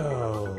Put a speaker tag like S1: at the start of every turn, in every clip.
S1: Oh,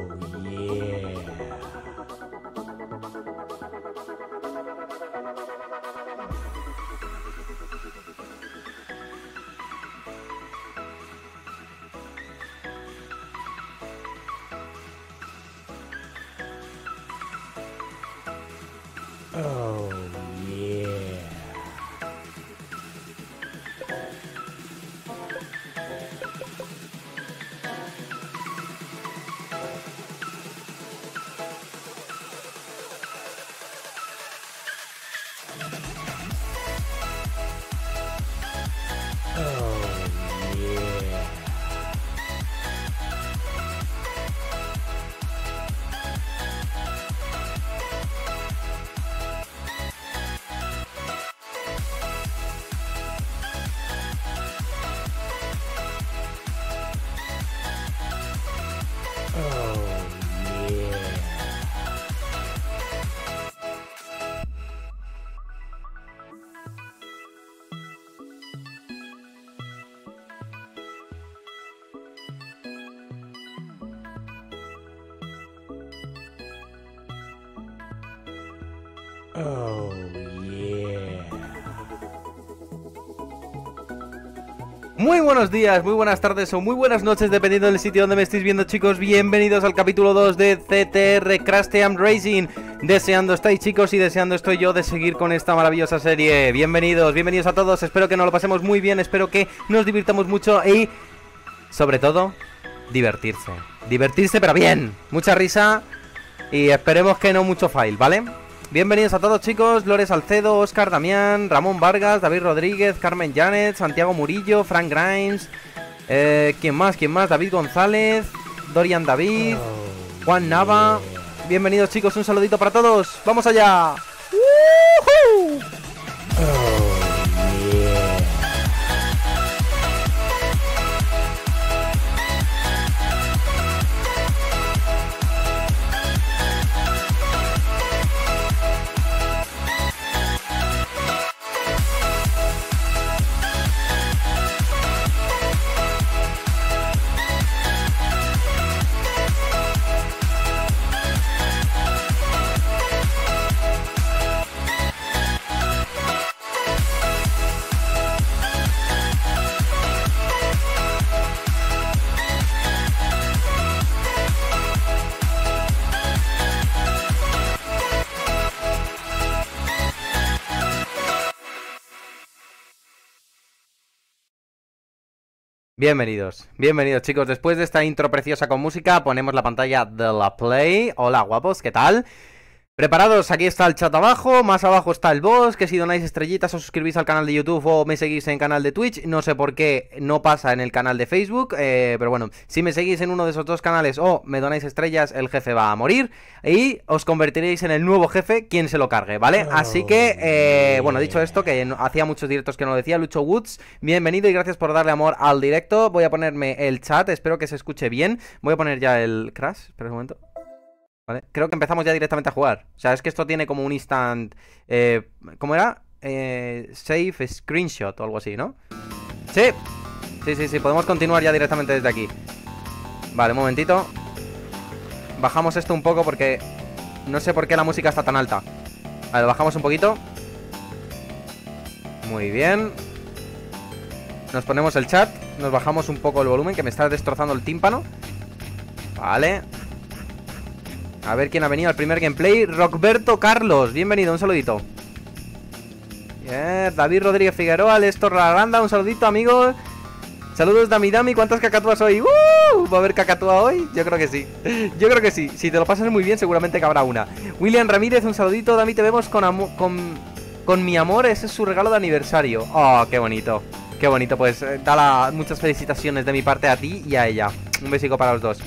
S2: Muy buenos días, muy buenas tardes o muy buenas noches, dependiendo del sitio donde me estéis viendo, chicos. Bienvenidos al capítulo 2 de CTR Crash Team Racing. Deseando estáis, chicos, y deseando estoy yo de seguir con esta maravillosa serie. Bienvenidos, bienvenidos a todos. Espero que nos lo pasemos muy bien, espero que nos divirtamos mucho y, sobre todo, divertirse. Divertirse, pero bien. Mucha risa y esperemos que no mucho fail, ¿vale? Bienvenidos a todos chicos, Lores Salcedo, Oscar Damián, Ramón Vargas, David Rodríguez, Carmen Janet, Santiago Murillo, Frank Grimes, eh, ¿quién más? ¿quién más? David González, Dorian David,
S1: Oh,
S2: Juan Nava. Bienvenidos chicos, un saludito para todos. ¡Vamos allá! Bienvenidos, bienvenidos chicos. Después de esta intro preciosa con música, ponemos la pantalla de la Play. Hola guapos, ¿qué tal? Preparados, aquí está el chat abajo, más abajo está el boss, que si donáis estrellitas os suscribís al canal de YouTube o me seguís en canal de Twitch, no sé por qué no pasa en el canal de Facebook, eh, pero bueno, si me seguís en uno de esos dos canales o me donáis estrellas, el jefe va a morir y os convertiréis en el nuevo jefe, quien se lo cargue, ¿vale? Así que, eh, bueno, dicho esto, que no- hacía muchos directos que no lo decía, Lucho Woods, bienvenido y gracias por darle amor al directo, voy a ponerme el chat, espero que se escuche bien, voy a poner ya el crash, espera un momento. Creo que empezamos ya directamente a jugar. O sea, es que esto tiene como un instant. Eh, ¿Cómo era? Eh, save screenshot o algo así, ¿no? Sí, sí, sí, sí. Podemos continuar ya directamente desde aquí. Vale, un momentito. Bajamos esto un poco porque no sé por qué la música está tan alta. Vale, bajamos un poquito. Muy bien. Nos ponemos el chat. Nos bajamos un poco el volumen que me está destrozando el tímpano. Vale. A ver quién ha venido al primer gameplay. Rockberto Carlos, bienvenido, un saludito. David Rodríguez Figueroa, Lestor Laranda, un saludito, amigos. Saludos, Dami Dami, ¿cuántas cacatúas hoy? ¡Uh! ¿Va a haber cacatúa hoy? Yo creo que sí. Yo creo que sí. Si te lo pasas muy bien, seguramente que habrá una. William Ramírez, un saludito. Dami, te vemos con, con, con mi amor. Ese es su regalo de aniversario. Oh, qué bonito. Qué bonito. Pues eh, dala muchas felicitaciones de mi parte a ti y a ella. Un besico para los dos.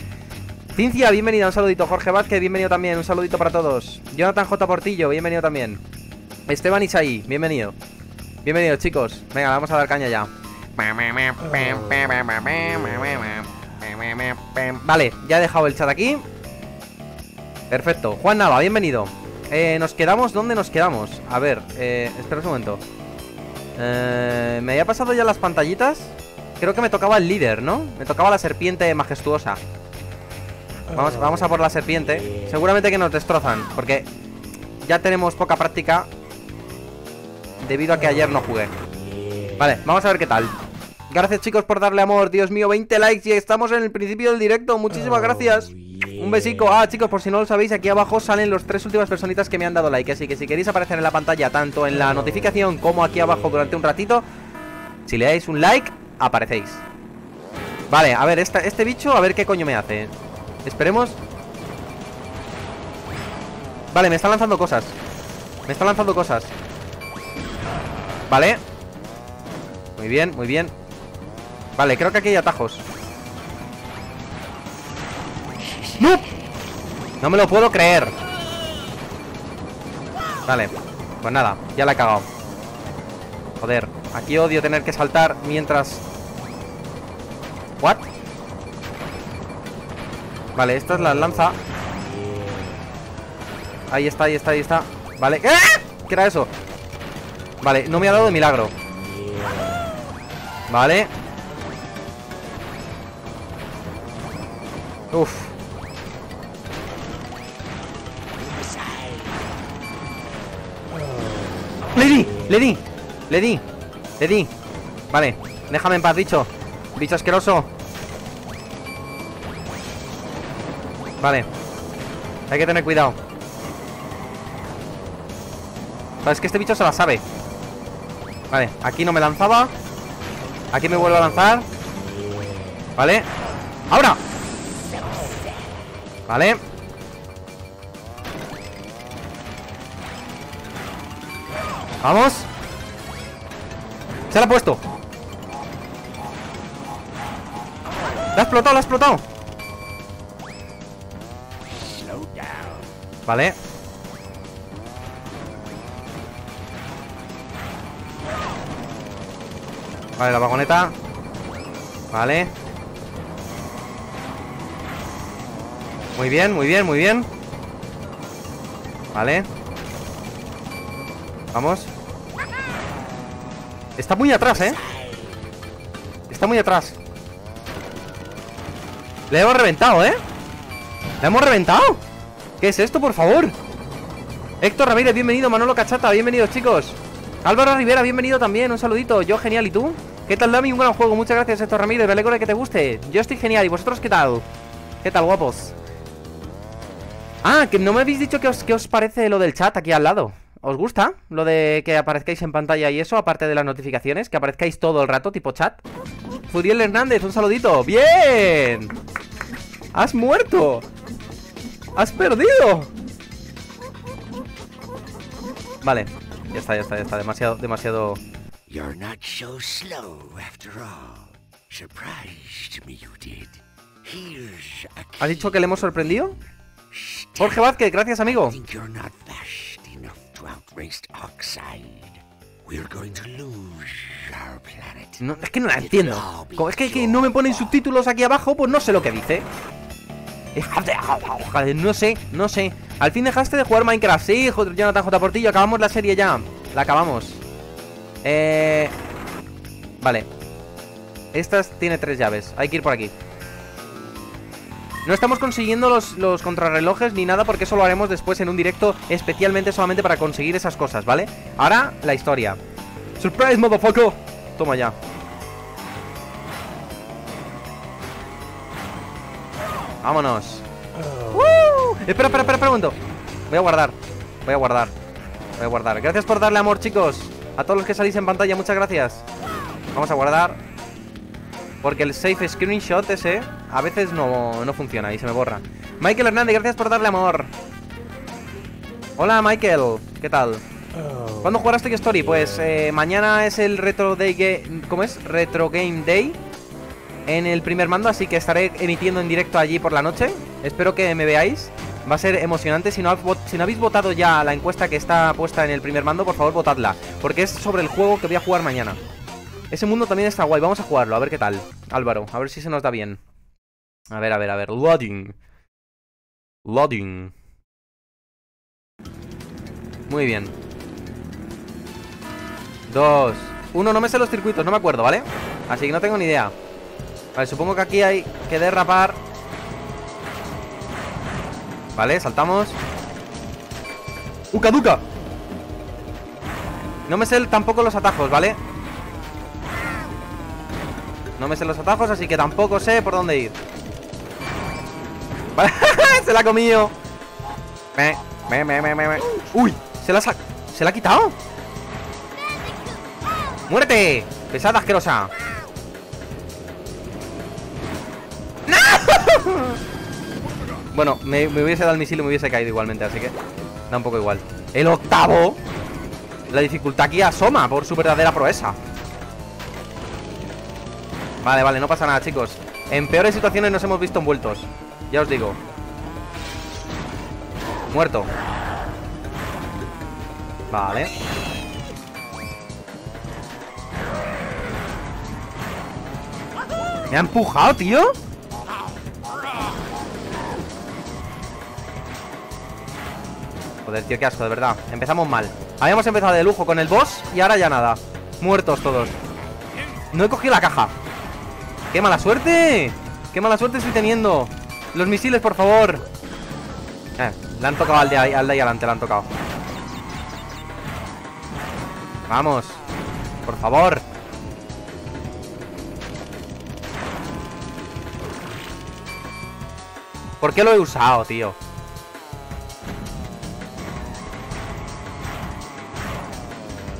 S2: Cincia, bienvenida, un saludito. Jorge Vázquez, bienvenido también, un saludito para todos. Jonathan J. Portillo, bienvenido también. Esteban Isaí, bienvenido. Bienvenidos, chicos. Venga, vamos a dar caña ya. Vale, ya he dejado el chat aquí. Perfecto. Juan Nava, bienvenido. Eh, nos quedamos, ¿dónde nos quedamos? A ver, eh, espera un momento. Eh, ¿Me había pasado ya las pantallitas? Creo que me tocaba el líder, ¿no? Me tocaba la serpiente majestuosa. Vamos, vamos a por la serpiente. Seguramente que nos destrozan, porque ya tenemos poca práctica debido a que ayer no jugué. Vale, vamos a ver qué tal. Gracias chicos por darle amor, Dios mío, 20 likes y estamos en el principio del directo, muchísimas gracias. Un besico, ah chicos, por si no lo sabéis, aquí abajo salen los tres últimas personitas que me han dado like. Así que si queréis aparecer en la pantalla, tanto en la notificación como aquí abajo durante un ratito Si le dais un like, aparecéis. Vale, a ver, esta, este bicho, a ver qué coño me hace Esperemos. Vale, me está lanzando cosas. Me está lanzando cosas. Vale. Muy bien, muy bien. Vale, creo que aquí hay atajos. ¡No! No me lo puedo creer. Vale, pues nada, ya la he cagado. Joder, aquí odio tener que saltar mientras... ¿What? Vale, esta es la lanza Ahí está, ahí está, ahí está Vale, ¡Ah! ¿qué era eso? Vale, no me ha dado de milagro Vale Uf. ¡Le di! ¡Le di! ¡Le di! ¡Le di! Vale, déjame en paz, bicho Bicho asqueroso Vale. Hay que tener cuidado. Vale, es que este bicho se la sabe. Vale, aquí no me lanzaba. Aquí me vuelvo a lanzar. Vale. ¡Ahora! Vale. Vamos. Se la ha puesto. La ha explotado, la ha explotado Vale Vale, la vagoneta. Vale Muy bien, muy bien, muy bien. Vale Vamos. Está muy atrás, ¿eh? Está muy atrás. Le hemos reventado, ¿eh? ¿Le hemos reventado? ¿Qué es esto, por favor? Héctor Ramírez, bienvenido Manolo Cachata, bienvenidos chicos Álvaro Rivera, bienvenido también, un saludito Yo genial, ¿y tú? ¿Qué tal, Dami? Un gran juego, muchas gracias Héctor Ramírez, me alegro de que te guste Yo estoy genial, ¿y vosotros qué tal? ¿Qué tal, guapos? Ah, que no me habéis dicho qué os, qué os parece lo del chat aquí al lado. ¿Os gusta lo de que aparezcáis en pantalla y eso, aparte de las notificaciones? Que aparezcáis todo el rato, tipo chat. Furiel Hernández, un saludito. ¡Bien! ¡Has muerto! ¡Has perdido! Vale, ya está, ya está, ya está. Demasiado, demasiado...
S3: You're not so slow after all. Surprised me you did. Here's a
S2: ¿Has dicho que le hemos sorprendido? Jorge Vázquez, gracias amigo.
S3: think you're not fast enough to outrace Oxide. We're going to lose our planet.
S2: No, es que no la entiendo. Como es que, que no me ponen subtítulos aquí abajo, pues no sé lo que dice. No sé, no sé. Al fin dejaste de jugar Minecraft. Sí, Jonathan J. Portillo. Acabamos la serie ya. La acabamos. Eh. Vale. Esta tiene tres llaves. Hay que ir por aquí. No estamos consiguiendo los, los contrarrelojes ni nada porque eso lo haremos después en un directo especialmente solamente para conseguir esas cosas, ¿vale? Ahora, la historia. ¡Surprise, motherfucker! Toma ya. Vámonos. ¡Woo! Espera, espera, espera, espera un momento. Voy a guardar. Voy a guardar. Voy a guardar. Gracias por darle amor, chicos. A todos los que salís en pantalla, muchas gracias. Vamos a guardar. Porque el safe screenshot ese a veces no, no funciona y se me borra. Michael Hernández, gracias por darle amor. Hola, Michael. ¿Qué tal? ¿Cuándo jugarás Toy Story? Pues eh, mañana es el Retro Day Ga- ¿Cómo es? Retro Game Day En el primer mando, así que estaré emitiendo en directo allí por la noche. Espero que me veáis. Va a ser emocionante. Si no, habéis votado ya la encuesta que está puesta en el primer mando Por favor, votadla Porque es sobre el juego que voy a jugar mañana. Ese mundo también está guay, vamos a jugarlo, a ver qué tal Álvaro, a ver si se nos da bien. A ver, a ver, a ver, loading. Loading. Muy bien. Dos. Uno, no me sé los circuitos, no me acuerdo, ¿vale? Así que no tengo ni idea Vale, supongo que aquí hay que derrapar Vale, saltamos. ¡Uca duca! No me sé tampoco los atajos, ¿vale? No me sé los atajos, así que tampoco sé por dónde ir. Vale, se la ha comido. Me, me, me, me, me, me. Uy, se la ha, se la ha quitado. ¡Muérete! Pesada asquerosa. bueno, me, hubiese dado el misil y me hubiese caído igualmente, así que da un poco igual. El octavo. La dificultad aquí asoma por su verdadera proeza. Vale, vale, no pasa nada, chicos. En peores situaciones nos hemos visto envueltos. Ya os digo. Muerto. Vale. Me ha empujado, tío. Joder, tío, qué asco, de verdad. Empezamos mal. Habíamos empezado de lujo con el boss y ahora ya nada. Muertos todos. No he cogido la caja. ¡Qué mala suerte! ¡Qué mala suerte estoy teniendo! Los misiles, por favor. Eh, le han tocado al de ahí, al de ahí adelante, le han tocado. Vamos. Por favor. ¿Por qué lo he usado, tío?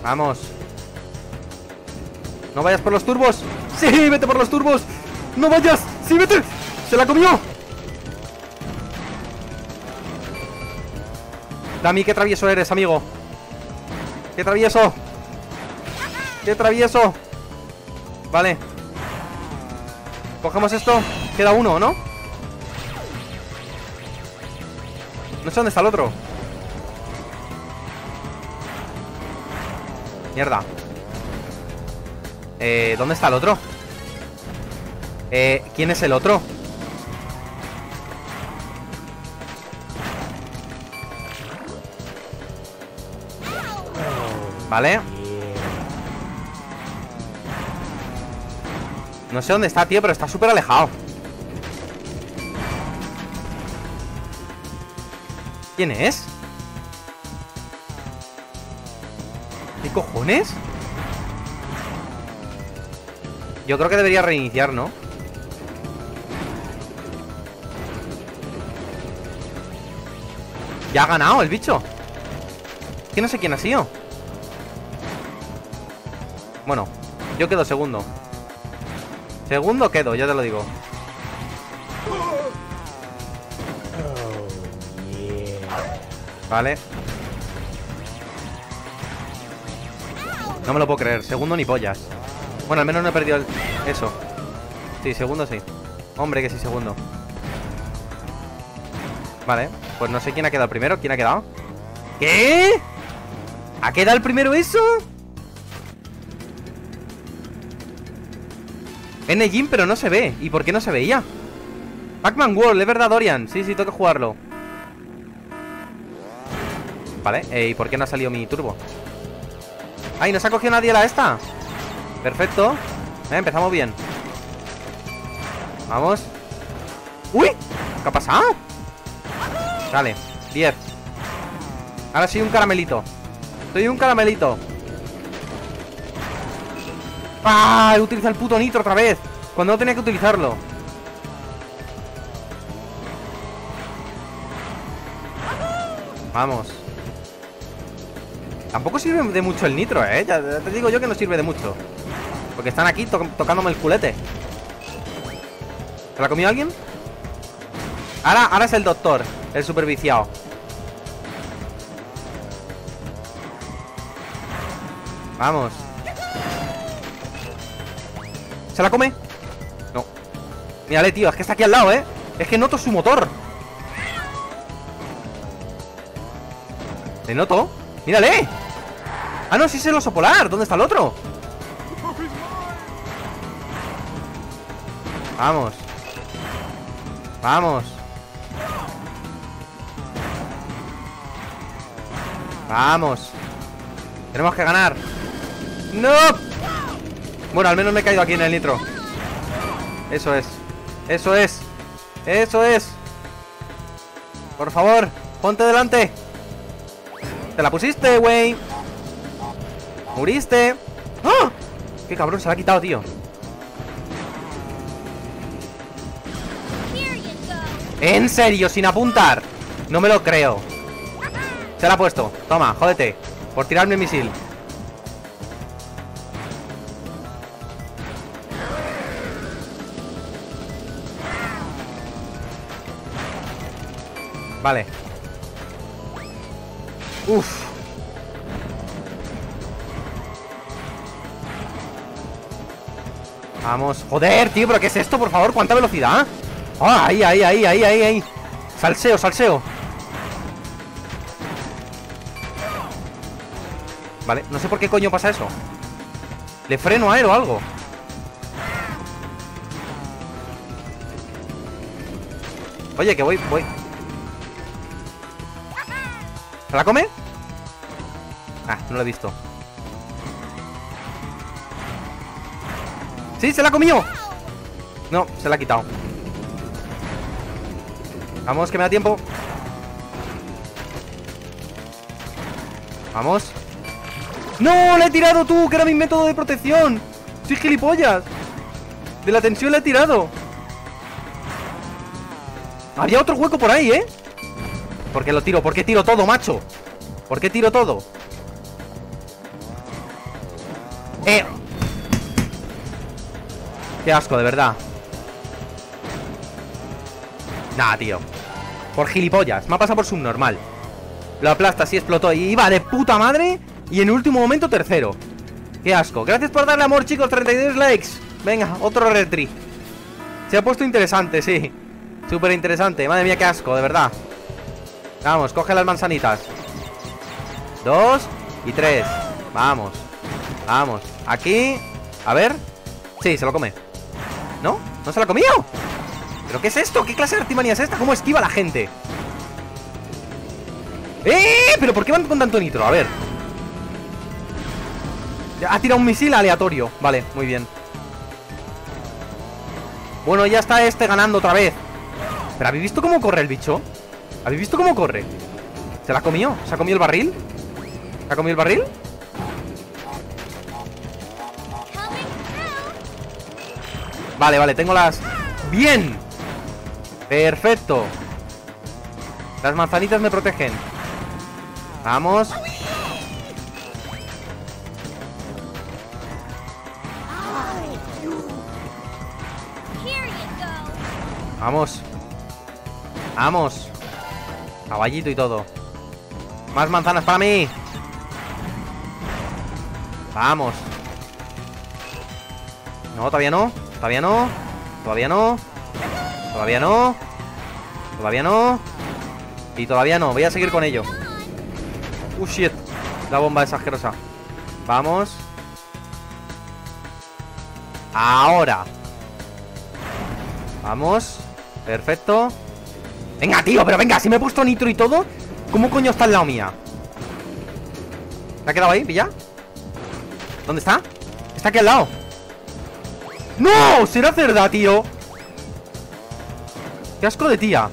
S2: Vamos. No vayas por los turbos. Sí, vete por los turbos. No vayas. Sí, vete. Se la comió. Dami, qué travieso eres, amigo. Qué travieso. Qué travieso. Vale. Cogemos esto. Queda uno, ¿no? No sé dónde está el otro. Mierda. Eh, ¿dónde está el otro? Eh, ¿quién es el otro? Vale. No sé dónde está, tío, pero está súper alejado. ¿Quién es? ¿Qué cojones? Yo creo que debería reiniciar, ¿no? Ya ha ganado el bicho Es que no sé quién ha sido Bueno, yo quedo segundo Segundo quedo, ya te lo digo
S1: Oh.
S2: Vale No me lo puedo creer, segundo ni pollas Bueno, al menos no he perdido el... eso Sí, segundo sí Hombre, que sí, segundo Vale, pues no sé quién ha quedado primero ¿Quién ha quedado? ¿Qué? ¿Ha quedado el primero eso? N Jim, pero no se ve ¿Y por qué no se veía? Pac-Man World, es verdad, Dorian Sí, sí, tengo que jugarlo Vale, eh, ¿y por qué no ha salido mi turbo? ¡Ay, no se ha cogido nadie la esta! Perfecto. Eh, Empezamos bien. Vamos. ¡Uy! ¿Qué ha pasado? Vale, 10 Ahora soy un caramelito. Soy un caramelito. ¡Ah! He utilizado el puto nitro otra vez. Cuando no tenía que utilizarlo. Vamos Tampoco sirve de mucho el nitro, ¿eh? Ya te digo yo que no sirve de mucho Porque están aquí to- tocándome el culete ¿Se la comió alguien? Ahora, ahora es el doctor El superviciado Vamos ¿Se la come? No Mírale, tío, es que está aquí al lado, ¿eh? Es que noto su motor ¿Le noto? ¡Mírale! ¡Ah, no! ¡Sí es el oso polar! ¿Dónde está el otro? Vamos Vamos Vamos Tenemos que ganar ¡No! Bueno, al menos me he caído aquí en el nitro Eso es Eso es Eso es Por favor, ponte delante. Te la pusiste, güey. Muriste. ¡Ah! Qué cabrón, se la ha quitado, tío. En serio, sin apuntar. No me lo creo. Se la ha puesto. Toma, jódete. Por tirarme el misil. Vale. Uf. Vamos. Joder, tío, pero ¿qué es esto, por favor? ¿Cuánta velocidad? Ah, ahí, ahí, ahí, ahí, ahí, ahí. Salseo, salseo. Vale, no sé por qué coño pasa eso. Le freno a él o algo. Oye, que voy, voy. ¿Se la come? Ah, no lo he visto. ¡Sí, se la comió! No, se la ha quitado. Vamos, que me da tiempo. Vamos. ¡No! ¡Le he tirado tú! ¡Que era mi método de protección! ¡Soy gilipollas! De la tensión le he tirado. Había otro hueco por ahí, ¿eh? ¿Por qué lo tiro? ¿Por qué tiro todo, macho? ¿Por qué tiro todo? Eh. Asco, de verdad. Nah, tío. Por gilipollas. Me ha pasado por subnormal. Lo aplasta, así explotó. Y iba de puta madre. Y en último momento tercero. Qué asco. Gracias por darle amor, chicos. 32 likes. Venga, otro retri. Se ha puesto interesante, sí. Súper interesante. Madre mía, qué asco, de verdad. Vamos, coge las manzanitas. Dos y tres. Vamos. Vamos. Aquí. A ver. Sí, se lo come. ¿No? ¿No se lo ha comido? ¿Pero qué es esto? ¿Qué clase de artimanía es esta? ¿Cómo esquiva la gente? ¡Eh! ¿Pero por qué van con tanto nitro? A ver Ha tirado un misil aleatorio Vale, muy bien Bueno, ya está este ganando otra vez ¿Pero habéis visto cómo corre el bicho? ¿Habéis visto cómo corre? ¿Se la ha comido? ¿Se ha comido el barril? ¿Se ha comido el barril? Vale, vale, tengo las... ¡Bien! Perfecto. Las manzanitas me protegen. Vamos. Vamos. Vamos. Caballito y todo. Más manzanas para mí. Vamos. No, todavía no Todavía no. Todavía no. Todavía no. Todavía no. Y todavía no. Voy a seguir con ello. Uh, shit. La bomba es asquerosa. Vamos. Ahora. Vamos. Perfecto. Venga, tío, pero venga, si me he puesto nitro y todo ¿Cómo coño está al lado mía? ¿Se ha quedado ahí, pilla? ¿Dónde está? Está aquí al lado ¡No! Será cerda, tío Qué asco de tía.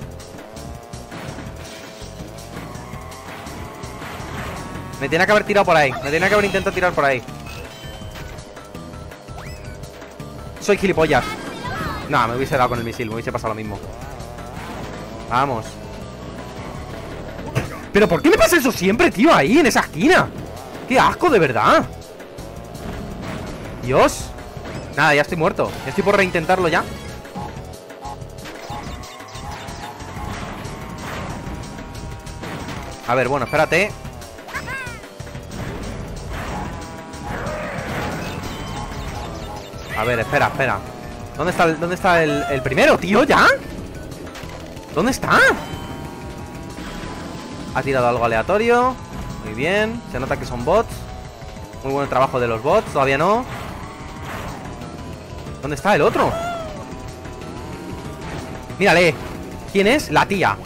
S2: Me tenía que haber tirado por ahí. Me tenía que haber intentado tirar por ahí. Soy gilipollas. No, me hubiese dado con el misil Me hubiese pasado lo mismo. Vamos. ¿Pero por qué me pasa eso siempre, tío? Ahí, en esa esquina ¡Qué asco, de verdad! Dios Nada, ya estoy muerto. Estoy por reintentarlo ya. A ver, bueno, espérate. A ver, espera, espera. ¿Dónde está el, dónde está el primero, tío? ¿Ya? ¿Dónde está? Ha tirado algo aleatorio. Muy bien, se nota que son bots. Muy buen trabajo de los bots, todavía no ¿Dónde está el otro? Mírale ¿Quién es? La tía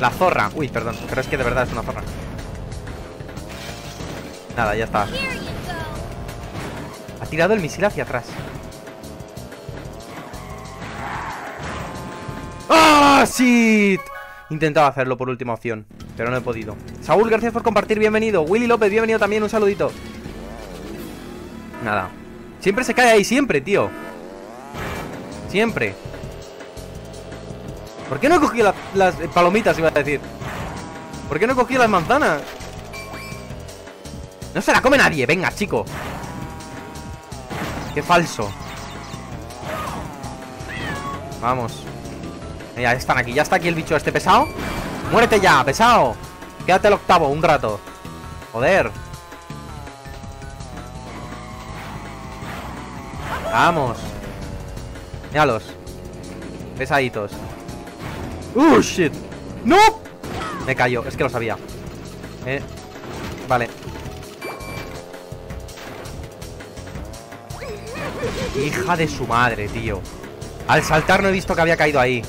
S2: La zorra Uy, perdón, pero es que de verdad es una zorra Nada, ya está. Ha tirado el misil hacia atrás ¡Ah, shit! intentado hacerlo por última opción, pero no he podido. Saúl, gracias por compartir, bienvenido. Willy López, bienvenido también, un saludito. Nada. Siempre se cae ahí, siempre, tío. Siempre. ¿Por qué no he cogido la- las eh, palomitas, iba a decir? ¿Por qué no he cogido las manzanas? No se la come nadie, venga, chico. Qué falso. Vamos. Ya están aquí, ya está aquí el bicho este pesado. Muérete ya, pesado. Quédate el octavo, un rato. Joder. Vamos. Míralos. Pesaditos. ¡Uh, shit! ¡No! Me cayó, es que lo sabía. Eh, vale. Hija de su madre, tío. Al saltar no he visto que había caído ahí.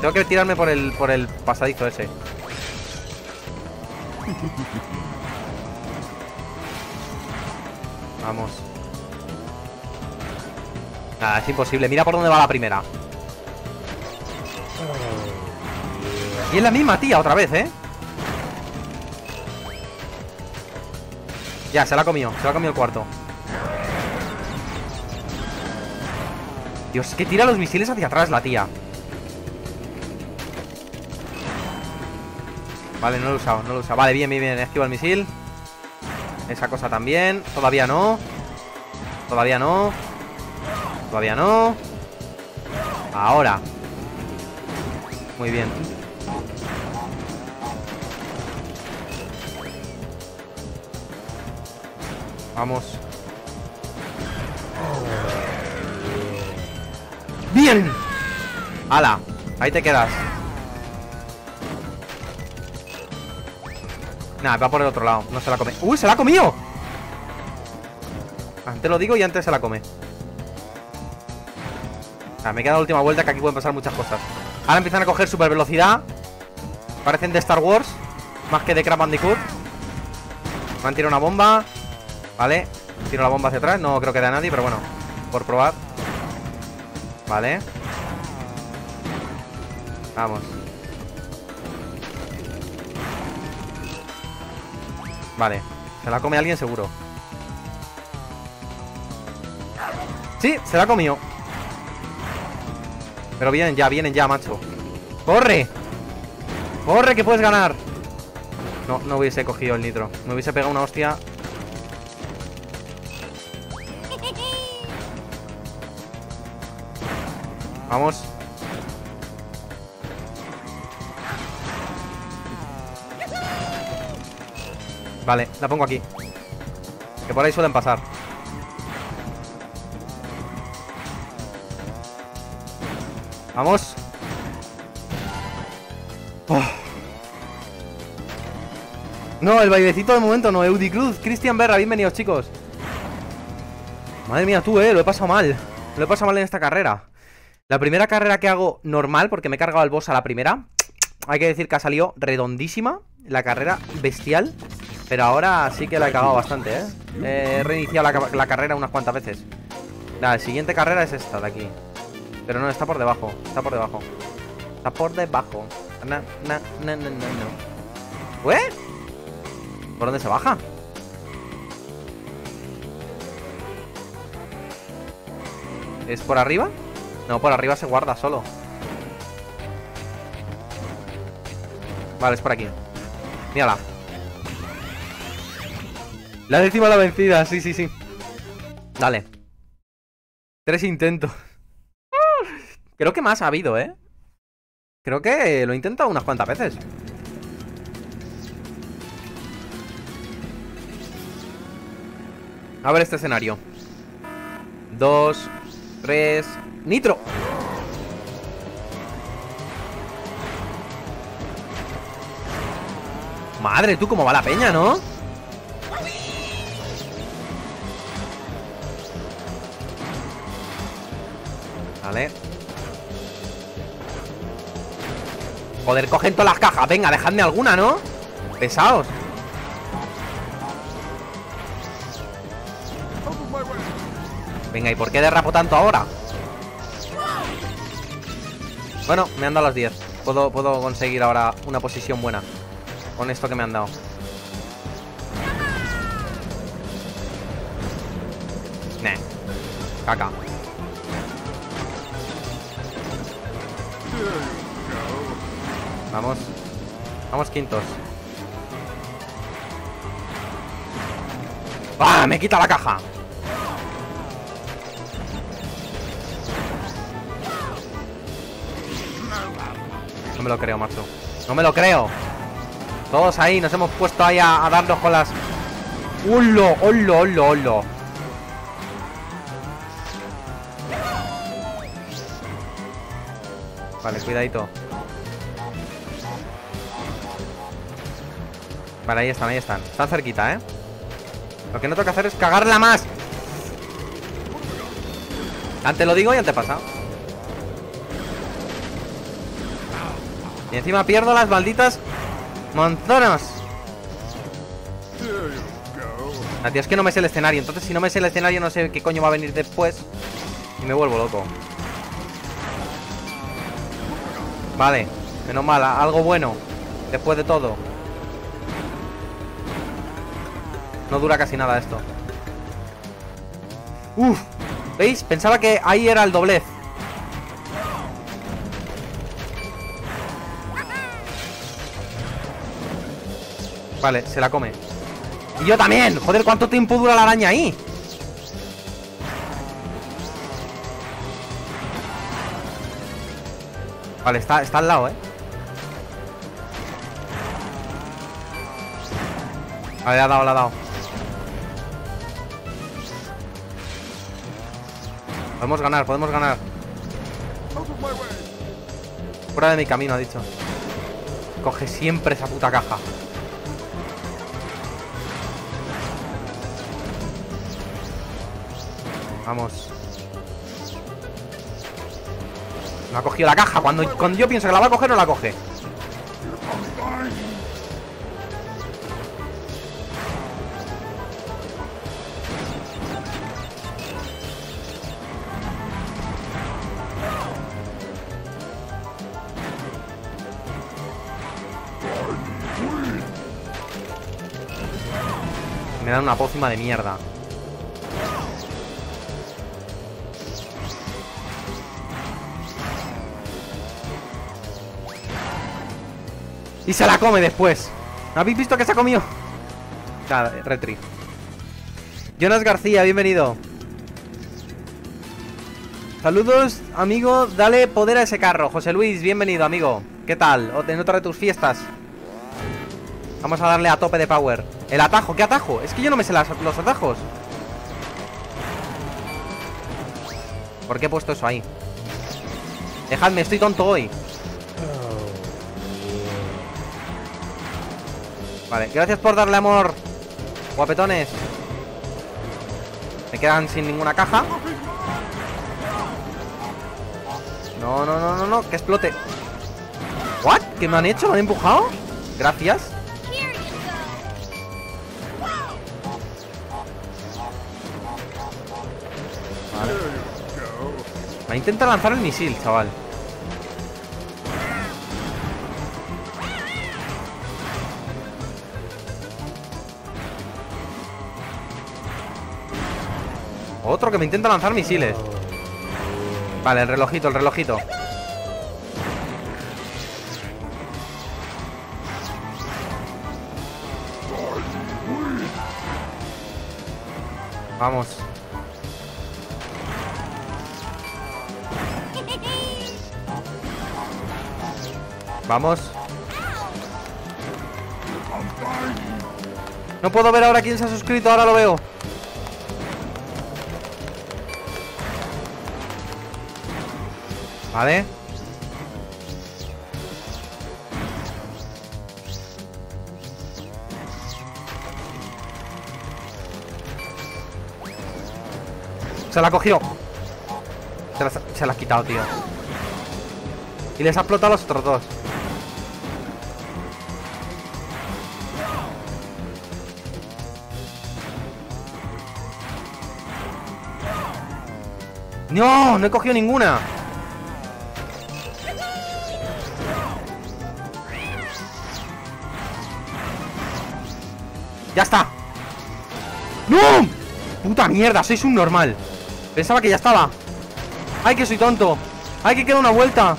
S2: Tengo que tirarme por el, por el pasadizo ese. Vamos. Nada, es imposible. Mira por dónde va la primera. Y es la misma tía otra vez, ¿eh? Ya, se la ha comido. Se la ha comido el cuarto. Dios, es que tira los misiles hacia atrás la tía. Vale, no lo he usado, no lo he usado. Vale, bien, bien, bien. Esquivo el misil. Esa cosa también. Todavía no. Todavía no. Todavía no. Ahora. Muy bien. Vamos. ¡Bien! ¡Hala! Ahí te quedas. Nah, va por el otro lado. No se la come. ¡Uy, se la ha comido! Antes lo digo y antes se la come. Ah, me queda la última vuelta que aquí pueden pasar muchas cosas. Ahora empiezan a coger super velocidad. Parecen de Star Wars. Más que de Crash Bandicoot. Me han tirado una bomba. Vale. Tiro la bomba hacia atrás. No creo que dé a nadie, pero bueno. Por probar. Vale. Vamos. Vale. Se la come alguien seguro. Sí, se la ha comido. Pero vienen ya, vienen ya, macho. ¡Corre! ¡Corre que puedes ganar! No, no hubiese cogido el nitro. Me hubiese pegado una hostia. Vamos. Vale, la pongo aquí. Que por ahí suelen pasar. Vamos. Oh. No, el bailecito de momento no. Eudi Cruz, Cristian Berra, bienvenidos chicos. Madre mía, tú, eh, lo he pasado mal. Lo he pasado mal en esta carrera. La primera carrera que hago normal, porque me he cargado al boss a la primera. Hay que decir que ha salido redondísima. La carrera bestial. Pero ahora sí que la he cagado bastante, ¿eh? He reiniciado la, ca- la carrera unas cuantas veces. La siguiente carrera es esta de aquí. Pero no, está por debajo. Está por debajo. Está por debajo. Na, na, na, na, na. ¿Por dónde se baja? ¿Es por arriba? No, por arriba se guarda solo. Vale, es por aquí. Mírala. La décima la vencida, sí, sí, sí. Dale. Tres intentos. Creo que más ha habido, ¿eh? Creo que lo he intentado unas cuantas veces. A ver este escenario. Dos, tres... ¡Nitro! Madre, tú cómo va la peña, ¿no? Vale. Joder, cogen todas las cajas. Venga, dejadme alguna, ¿no? Pesados. Venga, ¿y por qué derrapo tanto ahora? Bueno, me han dado las 10. Puedo, puedo conseguir ahora una posición buena. Con esto que me han dado. Nah. Caca. Vamos. Vamos quintos. ¡Ah! ¡Me quita la caja! No me lo creo, macho. No me lo creo. Todos ahí, nos hemos puesto ahí a, darnos con las... ¡Hullo! ¡Hullo! ¡Hullo! ¡Hullo! Vale, cuidadito. Vale, ahí están, ahí están. Están cerquita, ¿eh? Lo que no tengo que hacer es cagarla más. Antes lo digo y antes pasa. Y encima pierdo las malditas manzanas. La tía es que no me sé el escenario. Entonces, si no me sé el escenario, no sé qué coño va a venir después. Y me vuelvo loco. Vale, menos mal, algo bueno. Después de todo. No dura casi nada esto. Uf, ¿veis? Pensaba que ahí era el doblez. Vale, se la come. Y yo también. Joder, ¿cuánto tiempo dura la araña ahí? Vale, está, está al lado, ¿eh? Vale, le ha dado, le ha dado. Podemos ganar, podemos ganar. Fuera de mi camino, ha dicho. Coge siempre esa puta caja. Vamos. No ha cogido la caja. Cuando, cuando yo pienso que la va a coger, no la coge. De mierda. Y se la come después. ¿No habéis visto que se ha comido? Retri. Jonas García, bienvenido. Saludos, amigo. Dale poder a ese carro. José Luis, bienvenido, amigo. ¿Qué tal? O otra de tus fiestas. Vamos a darle a tope de power. El atajo, ¿qué atajo? Es que yo no me sé las- los atajos. ¿Por qué he puesto eso ahí? Dejadme, estoy tonto hoy. Vale, gracias por darle amor, guapetones. Me quedan sin ninguna caja. No, no, no, no, no, que explote. ¿What? ¿Qué me han hecho? ¿Me han empujado? Gracias. Va a intentar lanzar el misil, chaval. Otro que me intenta lanzar misiles. Vale, el relojito, el relojito. Vamos. Vamos. No puedo ver ahora quién se ha suscrito, ahora lo veo. Vale. Se la cogió. Se la, se la ha quitado, tío. Y les ha explotado a los otros dos. No, no he cogido ninguna. Ya está. ¡No! Puta mierda, sois un normal. Pensaba que ya estaba. ¡Ay, que soy tonto! ¡Ay, que queda una vuelta!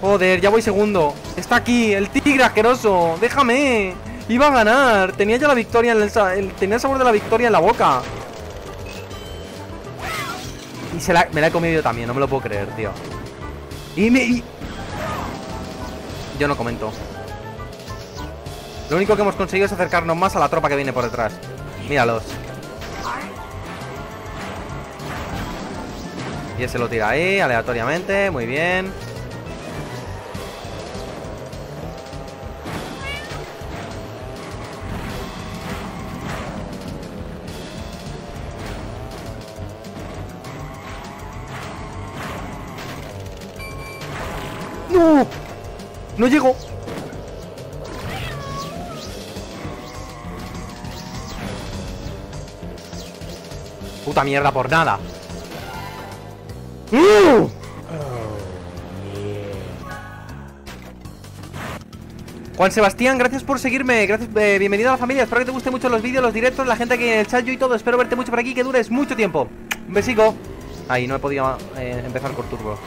S2: Joder, ya voy segundo. Está aquí, el tigre asqueroso. Déjame. Iba a ganar. Tenía ya la victoria en el, el- tenía el sabor de la victoria en la boca. Se la- me la he comido yo también, no me lo puedo creer, tío. Y me. Yo no comento. Lo único que hemos conseguido es acercarnos más a la tropa que viene por detrás. Míralos. Y ese lo tira ahí, aleatoriamente. Muy bien. ¡No llego! Puta mierda por nada. ¡Uh! Juan Sebastián, gracias por seguirme. Gracias, eh, bienvenido a la familia. Espero que te gusten mucho los vídeos, los directos, la gente aquí en el chat, yo y todo. Espero verte mucho por aquí, que dures mucho tiempo. Un besico. Ahí, no he podido eh, empezar con turbo.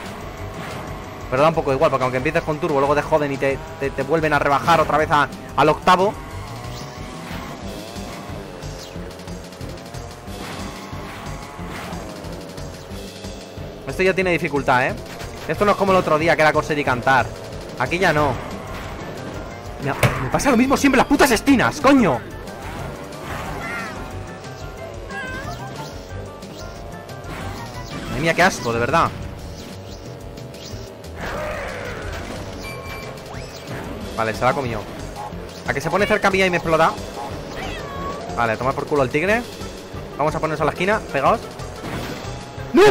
S2: Pero da un poco igual, porque aunque empieces con turbo, luego te joden y te, te- vuelven a rebajar otra vez a- al octavo. Esto ya tiene dificultad, ¿eh? Esto no es como el otro día que era coser y cantar. Aquí ya no. Me, pasa lo mismo siempre las putas espinas, coño. Madre mía, qué asco, de verdad. Vale, se la ha comido. A que se pone cerca mía y me explota. Vale, toma por culo el tigre. Vamos a ponernos a la esquina, pegados. ¡No!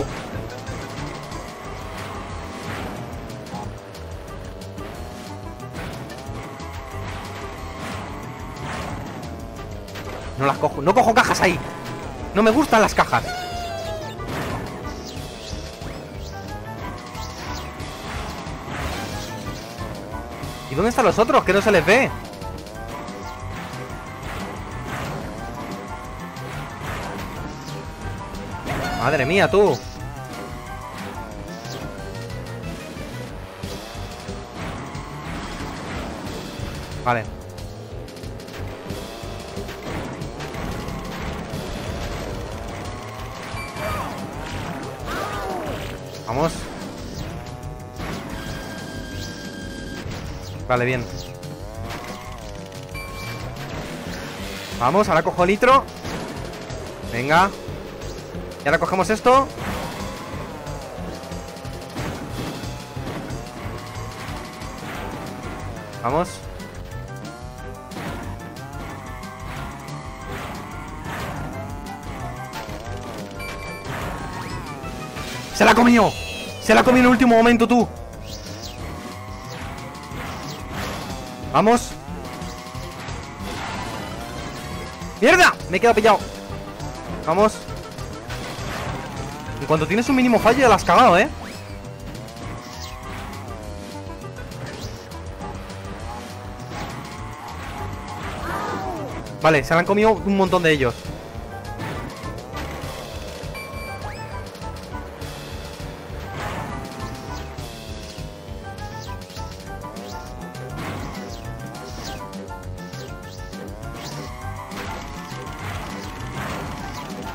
S2: No las cojo, no cojo cajas ahí. No me gustan las cajas. ¿Y dónde están los otros? Que no se les ve. Madre mía, tú. Vale. Vamos. Vale, bien. Vamos, ahora cojo litro. Venga. Y ahora cogemos esto. Vamos. ¡Se la comió! ¡Se la comió en el último momento, tú! ¡Vamos! ¡Mierda! Me he quedado pillado. Vamos. En cuanto tienes un mínimo fallo, ya la has cagado, ¿eh? Vale, se han comido un montón de ellos.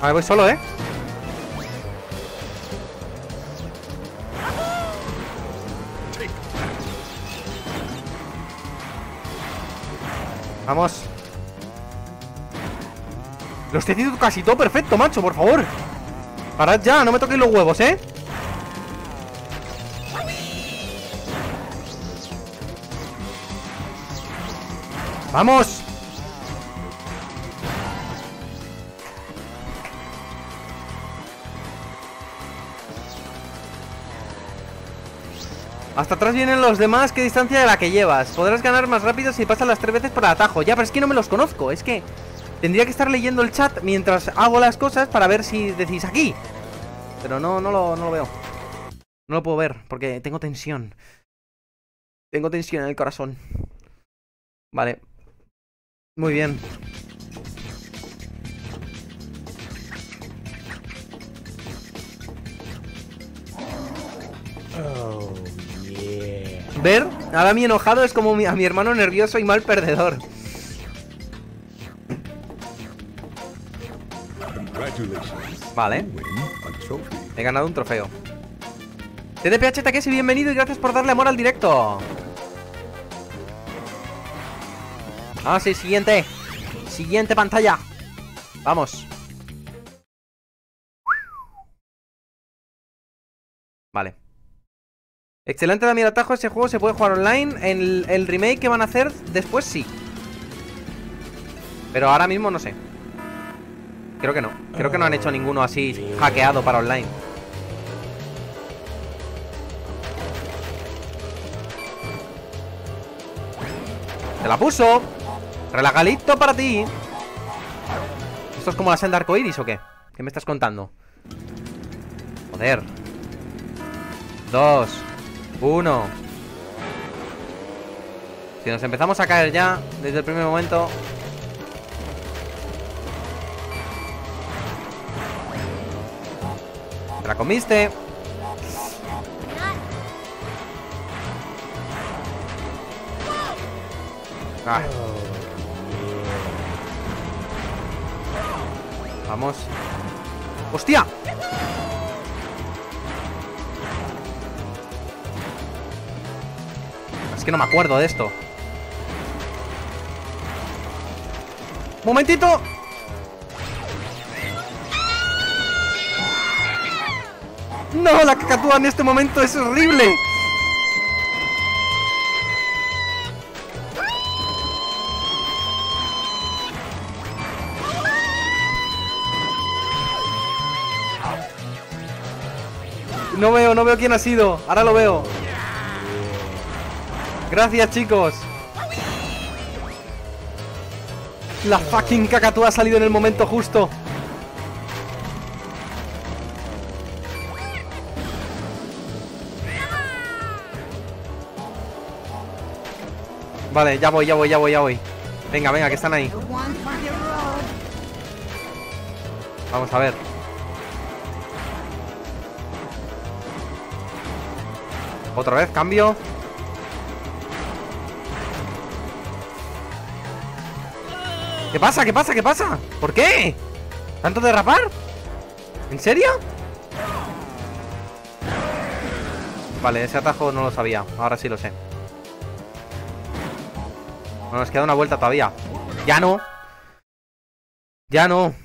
S2: Vale, voy solo, ¿eh? Vamos. Lo estoy haciendo casi todo perfecto, macho, por favor. Parad ya, no me toquéis los huevos, ¿eh? ¡Vamos! Hasta atrás vienen los demás, ¿qué distancia de la que llevas? Podrás ganar más rápido si pasas las tres veces por el atajo. Ya, pero es que no me los conozco, es que... Tendría que estar leyendo el chat mientras hago las cosas para ver si decís aquí. Pero no, no lo, no lo veo. No lo puedo ver porque tengo tensión. Tengo tensión en el corazón. Vale. Muy bien.
S1: Oh.
S2: Ver, ahora mi enojado es como a mi hermano nervioso y mal perdedor. Vale,
S4: a
S2: he ganado un trofeo. TDPH Takeshi, bienvenido y gracias por darle amor al directo. Ah, sí, siguiente. Siguiente pantalla. Vamos. Vale. Excelente Damián Atajo, ese juego se puede jugar online. En el, el remake que van a hacer después sí. Pero ahora mismo no sé. Creo que no. Creo que no han hecho ninguno así hackeado para online. ¡Te la puso! ¡Relagalito para ti! ¿Esto es como la senda arcoiris o qué? ¿Qué me estás contando? Joder. Dos. Uno. Si nos empezamos a caer ya desde el primer momento. La comiste. Ah. Vamos. ¡Hostia! No me acuerdo de esto. ¡Momentito! ¡No! La cacatúa en este momento es horrible. No veo, no veo quién ha sido. Ahora lo veo. Gracias, chicos. La fucking cacatúa ha salido en el momento justo. Vale, ya voy, ya voy, ya voy, ya voy. Venga, venga, que están ahí. Vamos a ver. Otra vez, cambio. ¿Qué pasa? ¿Qué pasa? ¿Qué pasa? ¿Por qué? ¿Tanto derrapar? ¿En serio? Vale, ese atajo no lo sabía. Ahora sí lo sé. Bueno, nos queda una vuelta todavía. Ya no. Ya no.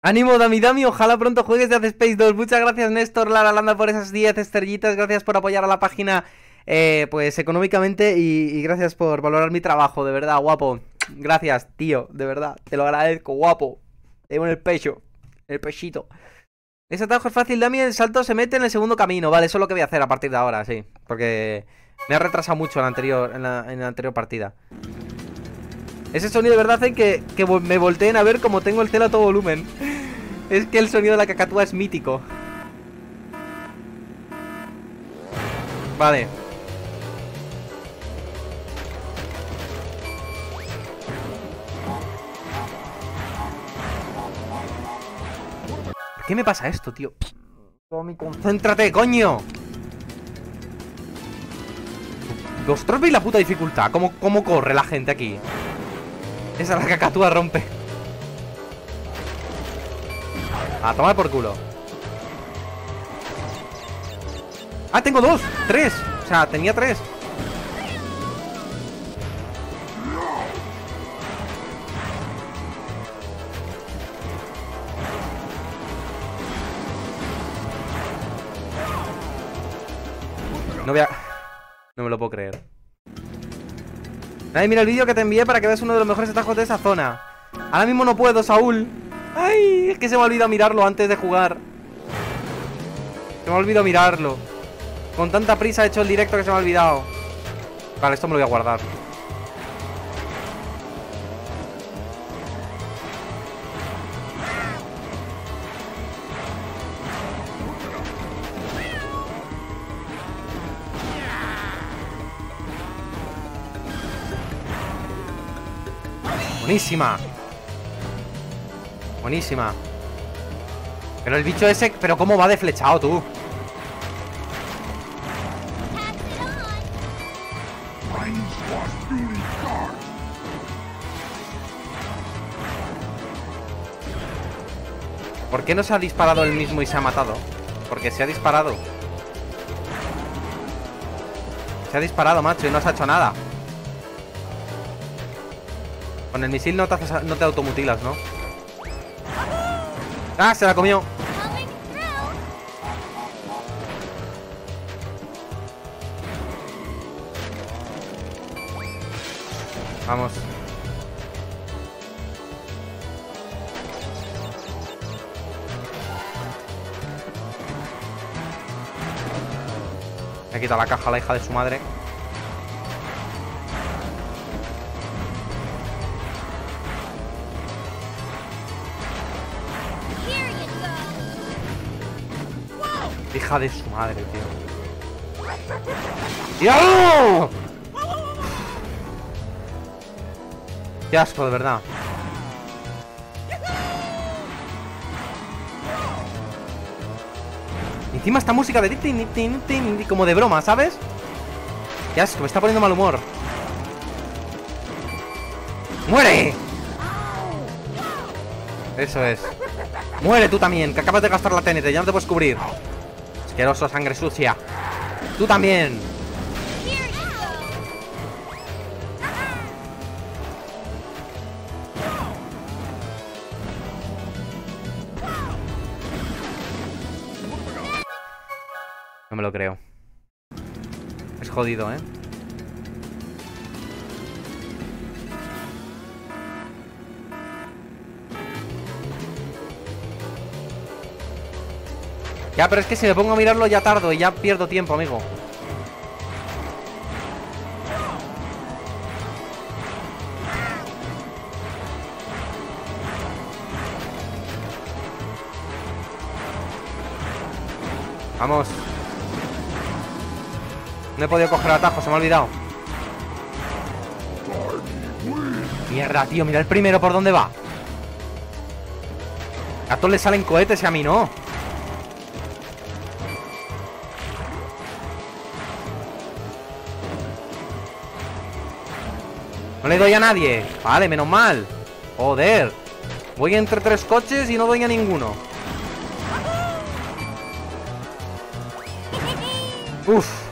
S2: Ánimo, Dami Dami, ojalá pronto juegues de Space 2. Muchas gracias, Néstor Lara Landa, por esas 10 estrellitas. Gracias por apoyar a la página, eh, pues, económicamente. Y, y gracias por valorar mi trabajo, de verdad, guapo. Gracias, tío, de verdad. Te lo agradezco, guapo. Tengo en el pecho, el pechito. Ese atajo es fácil, Dami. El salto se mete en el segundo camino. Vale, eso es lo que voy a hacer a partir de ahora, sí. Porque me ha retrasado mucho en la anterior, en la, anterior partida. Ese sonido de verdad hace que, me volteen a ver como tengo el celo a todo volumen. Es que el sonido de la cacatúa es mítico. Vale. ¿Por qué me pasa esto, tío? Tommy, concéntrate, coño. Vosotros veis la puta dificultad. ¿Cómo, cómo corre la gente aquí? Esa la cacatúa rompe. A tomar por culo. Ah, tengo dos, tres. O sea, tenía tres. No voy a... No me lo puedo creer. Ay, mira el vídeo que te envié para que veas uno de los mejores atajos de esa zona. Ahora mismo no puedo, Saúl. Ay, es que se me ha olvidado mirarlo antes de jugar. Se me ha olvidado mirarlo. Con tanta prisa he hecho el directo que se me ha olvidado. Vale, esto me lo voy a guardar. Buenísima. Buenísima. Pero el bicho ese... Pero cómo va de flechado, tú. ¿Por qué no se ha disparado el mismo y se ha matado? Porque se ha disparado. Se ha disparado, macho, y no se ha hecho nada. Con el misil no te, no te automutilas, ¿no? ¡Ah, se la comió! Vamos. Me quita la caja la hija de su madre. Hija de su madre, tío. ¡Dios! Qué asco, de verdad. Encima esta música de tin, tin, tin, como de broma, ¿sabes? Qué asco, me está poniendo mal humor. ¡Muere! Eso es. Muere tú también, que acabas de gastar la TNT, ya no te puedes cubrir. Asqueroso, sangre sucia. Tú también. No me lo creo. Es jodido, ¿eh? Ya, pero es que si me pongo a mirarlo ya tardo y ya pierdo tiempo, amigo. Vamos. No he podido coger atajo, se me ha olvidado. Mierda, tío, mira el primero por dónde va. A todos le salen cohetes y a mí no. No le doy a nadie. Vale, menos mal. Joder. Voy entre tres coches y no doy a ninguno. Uf.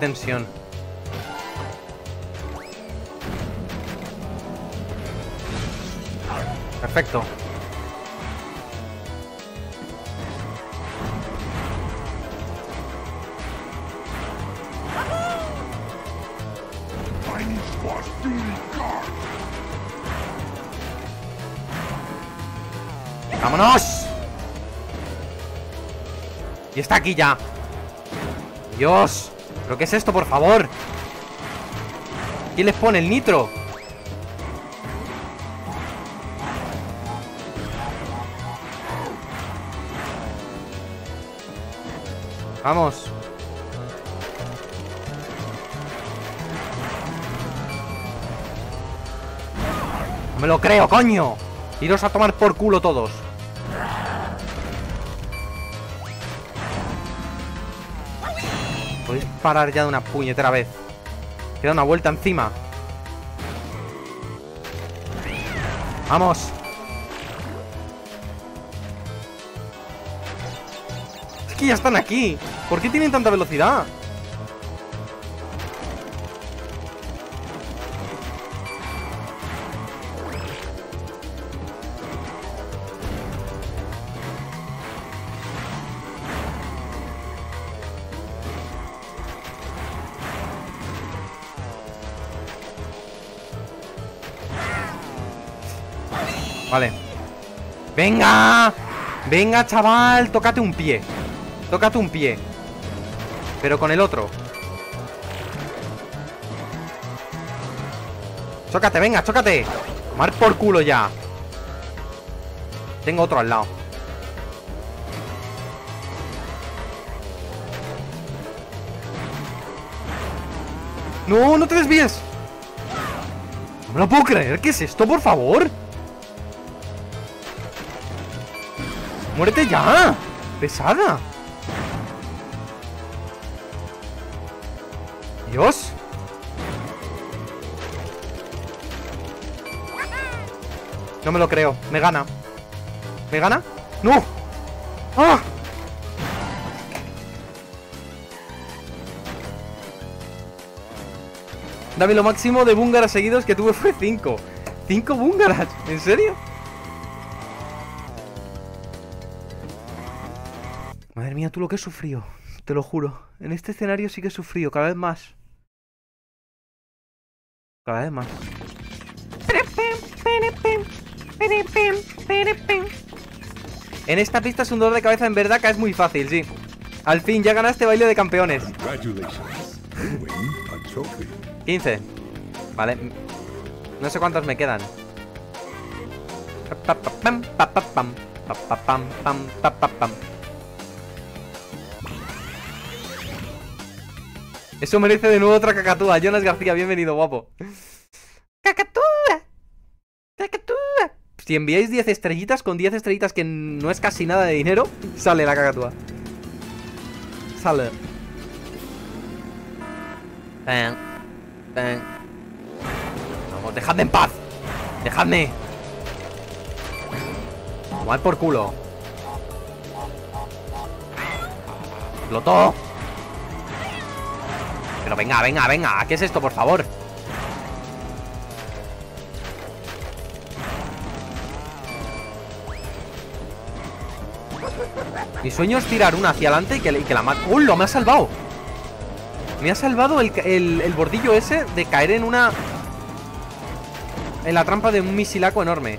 S2: Tensión. Perfecto. ¡Vámonos! Y está aquí ya. Dios. ¿Pero qué es esto, por favor? ¿Quién les pone el nitro? Vamos. No me lo creo, coño. Iros a tomar por culo todos. Parar ya de una puñetera vez. Queda una vuelta encima. Vamos. Es que ya están aquí. ¿Por qué tienen tanta velocidad? ¡Venga! ¡Venga, chaval! Tócate un pie Tócate un pie Pero con el otro ¡Chócate, venga, chócate! ¡Mar por culo ya! Tengo otro al lado ¡No, no te desvíes! No me lo puedo creer, ¿qué es esto, por favor? ¡Muérete ya! ¡Pesada! Dios. No me lo creo. Me gana. ¿Me gana? ¡No! ¡Ah! Dame lo máximo de búngaras seguidos que tuve fue 5. 5 búngaras. ¿En serio? Mía, tú lo que he sufrido. Te lo juro. En este escenario sí que he sufrido. Cada vez más. Cada vez más. En esta pista es un dolor de cabeza en verdad que es muy fácil, sí. Al fin, ya ganaste baile de campeones.
S4: Congratulations. You win a trophy.
S2: 15. Vale. No sé cuántos me quedan. Eso merece de nuevo otra cacatúa. Jonas García, bienvenido, guapo. ¡Cacatúa! ¡Cacatúa! Si enviáis 10 estrellitas, con 10 estrellitas que no es casi nada de dinero, sale la cacatúa. Sale. Bang. Bang. Vamos, dejadme en paz. Dejadme. Mal por culo. Explotó. Venga, venga, venga. ¿Qué es esto, por favor? Mi sueño es tirar una hacia adelante y que, que la mate. ¡Uh! Lo me ha salvado. Me ha salvado el, el- el bordillo ese de caer en una... En la trampa de un misilaco enorme.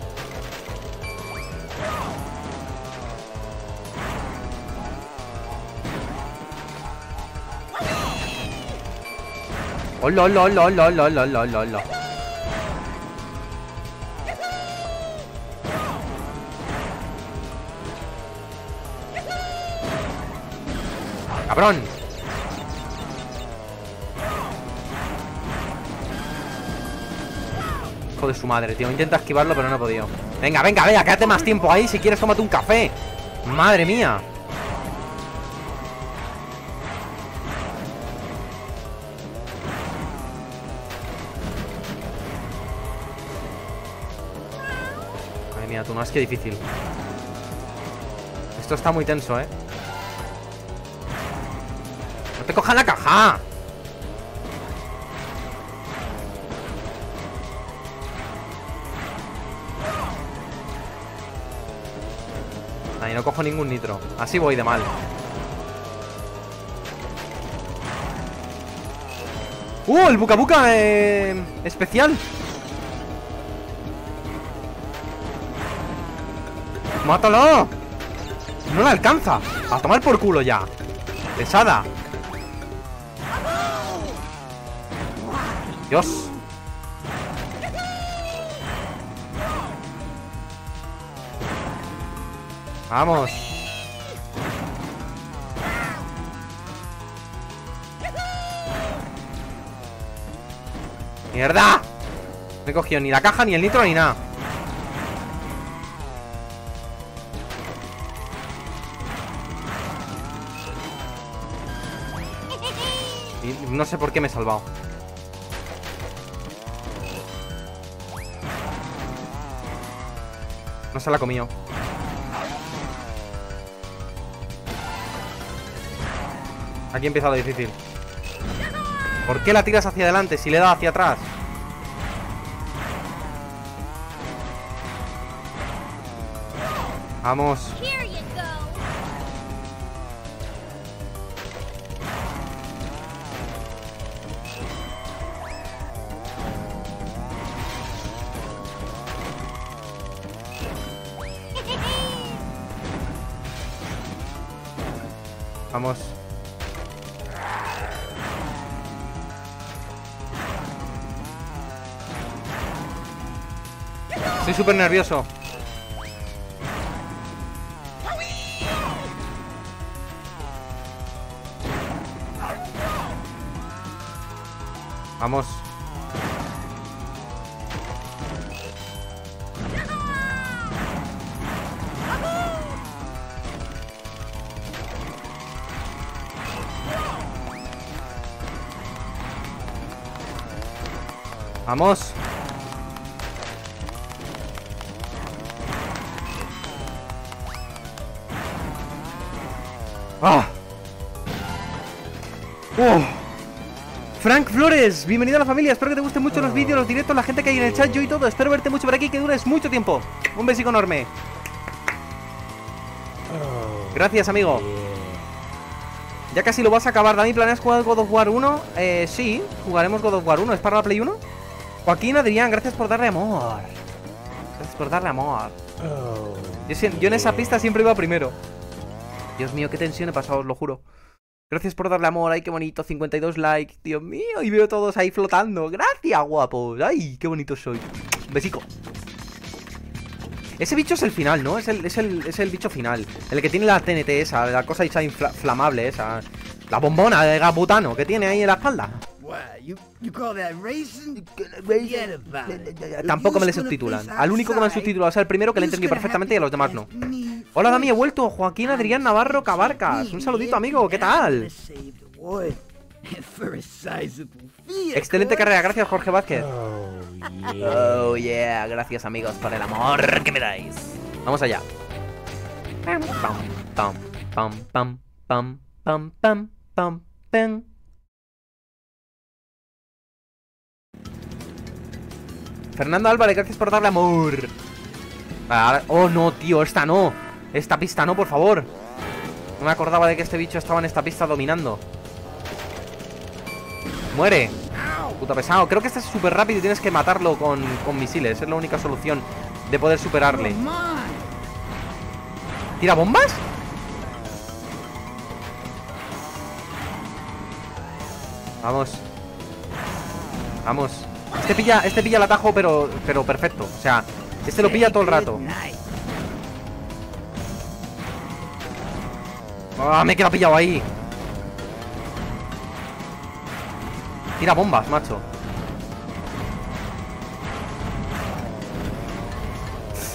S2: Oh, hola, hola, hola, hola, hola, hola, hola. ¡Cabrón! Hijo de su madre, tío. Intenta esquivarlo, pero no he podido. Venga, venga, venga, quédate más tiempo ahí. Si quieres, tómate un café. Madre mía. Es que difícil. Esto está muy tenso, ¿eh? ¡No te cojan la caja! Ahí no cojo ningún nitro. Así voy de mal. ¡Uh! El Buca Buca eh, especial. ¡Mátalo! No la alcanza. A tomar por culo ya. Pesada. Dios. Vamos. ¡Mierda! No he cogido ni la caja, ni el nitro, ni nada. No sé por qué me he salvado. No se la ha comido. Aquí empieza lo difícil. ¿Por qué la tiras hacia adelante si le da hacia atrás? Vamos. Vamos. Estoy súper nervioso. Bienvenido a la familia. Espero que te gusten mucho los vídeos, los directos, la gente que hay en el chat, yo y todo. Espero verte mucho por aquí, que dures mucho tiempo. Un besico enorme. Gracias, amigo. Ya casi lo vas a acabar. Dani, ¿planeas jugar God of War 1? Eh, sí, jugaremos God of War 1. ¿Es para la Play 1? Joaquín Adrián, gracias por darle amor. Gracias por darle amor. Yo, siem- yo en esa pista siempre iba primero. Dios mío, qué tensión he pasado, os lo juro. Gracias por darle amor, ay, qué bonito, 52 likes, Dios mío, y veo todos ahí flotando. Gracias, guapos, ay, qué bonito soy. Besico. Ese bicho es el final, ¿no? Es el, es el, es el bicho final. El que tiene la TNT esa, la cosa esa infla- inflamable esa. La bombona de Gabutano que tiene ahí en la espalda. Tampoco me le subtitulan. Al único que me han subtitulado es el primero que le entendí perfectamente y a los demás no. Hola Dami, he vuelto. Joaquín Adrián Navarro Cabarcas. Un saludito, amigo. ¿Qué tal? Excelente carrera, gracias Jorge Vázquez.
S1: Oh,
S2: oh yeah. gracias amigos por el amor que me dais. Vamos allá. Fernando Álvarez, gracias por darle amor. Ah, oh no, tío, esta no. Esta pista no, por favor. No me acordaba de que este bicho estaba en esta pista dominando. Muere. Puto pesado. Creo que este es súper rápido y tienes que matarlo con, con misiles. Es la única solución de poder superarle. ¿Tira bombas? Vamos. Vamos. Este pilla, este pilla el atajo, pero, pero perfecto. O sea, este lo pilla todo el rato. ¡Ah, me he quedado pillado ahí! Tira bombas, macho.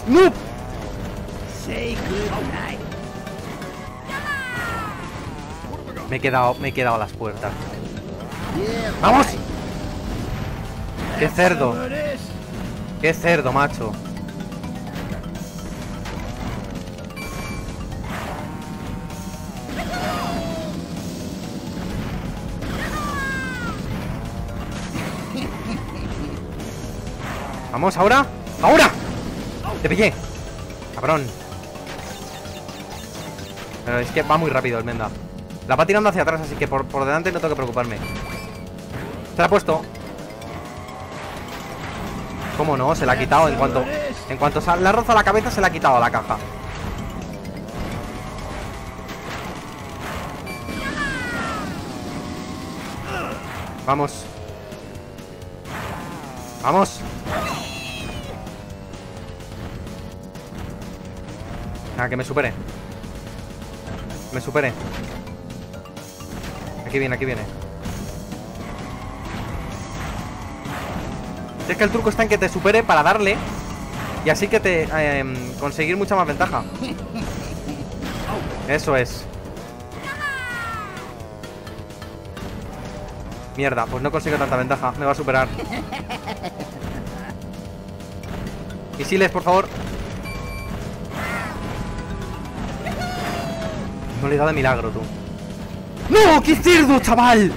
S2: ¡No! Me he quedado, me he quedado a las puertas. ¡Vamos! ¡Qué cerdo! ¡Qué cerdo, macho! Vamos, ahora. ¡Ahora! Te pillé. Cabrón. Pero es que va muy rápido el Menda. La va tirando hacia atrás, así que por, por delante no tengo que preocuparme. Se la ha puesto. ¿Cómo no? Se la ha quitado en cuanto. En cuanto ha rozado la cabeza, se la ha quitado a la caja. Vamos. Vamos. Ah, que me supere. Me supere. Aquí viene, aquí viene. Es que el truco está en que te supere para darle y así que te em, conseguir mucha más ventaja. Eso es. Mierda, pues no consigo tanta ventaja. Me va a superar. Misiles, por favor. No de milagro, tú. ¡No! ¡Qué cerdo, chaval!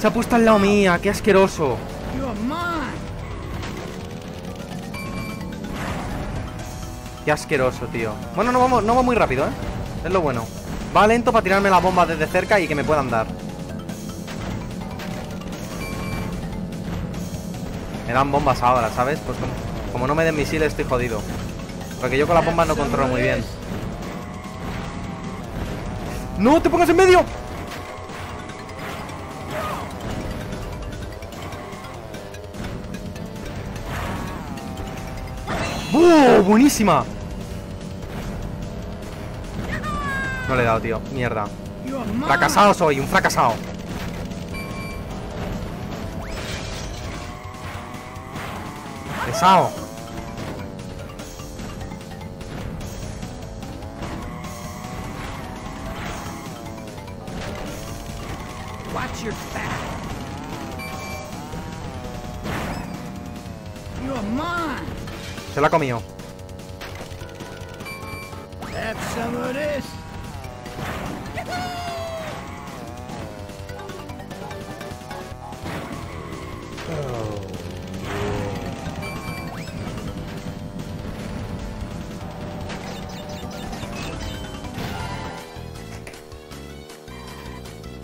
S2: Se ha puesto al lado mía, qué asqueroso. Qué asqueroso, tío. Bueno, no vamos, no va muy rápido, ¿eh? Es lo bueno. Va lento para tirarme las bombas desde cerca y que me puedan dar. Me dan bombas ahora, ¿sabes? Pues como, como no me den misiles estoy jodido. Porque yo con las bombas no controlo muy bien. ¡No te pongas en medio! ¡Uh! ¡Buenísima! No le he dado, tío. Mierda. Fracasado soy, un fracasado. Pesado. Se la ha comido.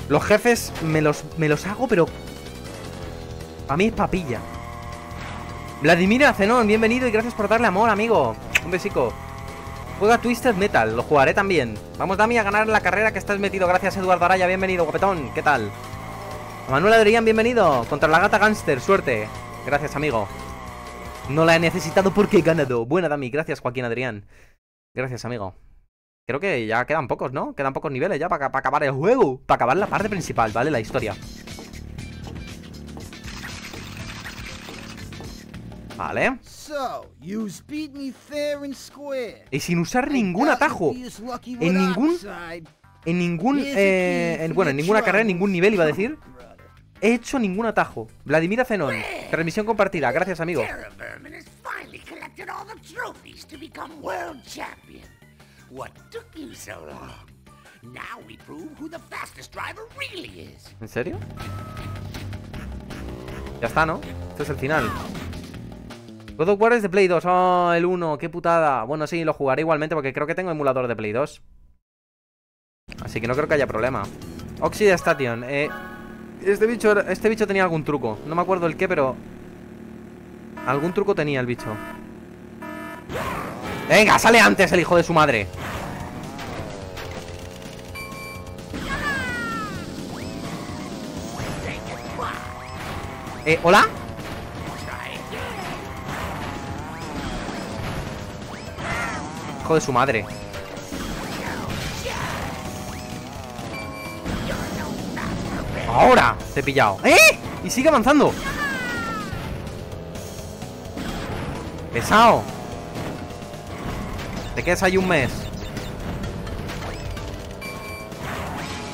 S2: Los jefes me los, me los hago, pero... A mí es papilla. Vladimir Azenón, bienvenido y gracias por darle amor, amigo. Un besico. Juega Twisted Metal, lo jugaré también. Vamos, Dami, a ganar la carrera que estás metido. Gracias, Eduardo Araya, bienvenido, guapetón. ¿Qué tal? Manuel Adrián, bienvenido. Contra la gata gánster, suerte. Gracias, amigo. No la he necesitado porque he ganado. Buena, Dami. Gracias, Joaquín Adrián. Gracias, amigo. Creo que ya quedan pocos, ¿no? Quedan pocos niveles ya para, para acabar el juego. Para acabar la parte principal, ¿vale? La historia. Vale. Y sin usar ningún atajo. En ningún- En ningún... eh, en- bueno, en ninguna carrera, en ningún nivel, iba a decir. He hecho ningún atajo. Vladimir Zenón. Transmisión compartida. Gracias, amigo. ¿En serio? Ya está, ¿no? Este es el final. God of War es de Play 2. Oh, el 1, qué putada. Bueno, sí, lo jugaré igualmente porque creo que tengo emulador de Play 2. Así que no creo que haya problema. Oxide Station. Eh, este, bicho, este bicho tenía algún truco. No me acuerdo el qué, pero... Algún truco tenía el bicho. Venga, sale antes el hijo de su madre. Eh, ¿hola? Hijo de su madre. Ahora te he pillado. ¡Eh! Y sigue avanzando. Pesado. Te quedas ahí un mes.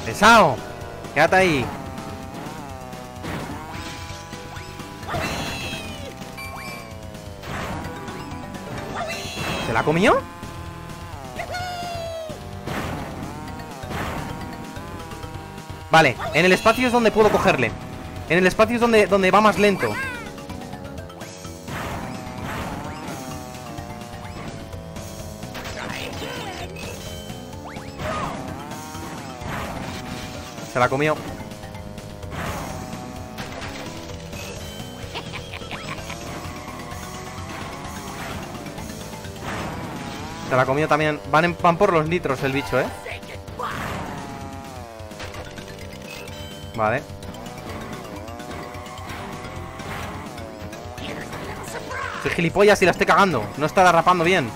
S2: Pesado. Quédate ahí. ¿Se la comió? Vale, en el espacio es donde puedo cogerle. En el espacio es donde, donde va más lento. Se la comió. Se la comió también. Van, van por los litros el bicho, ¿eh? Vale. Soy gilipollas y la estoy cagando. No está derrapando bien.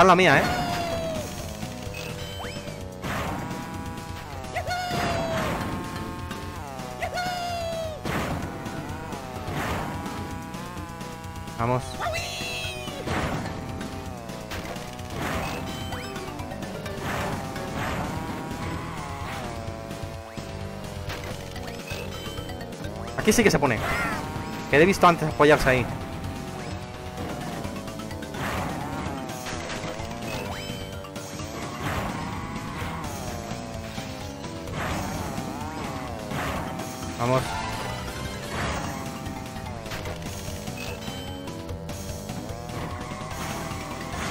S2: Es la mía, ¿eh? Vamos. Aquí sí que se pone. Que he visto antes apoyarse ahí. Vamos.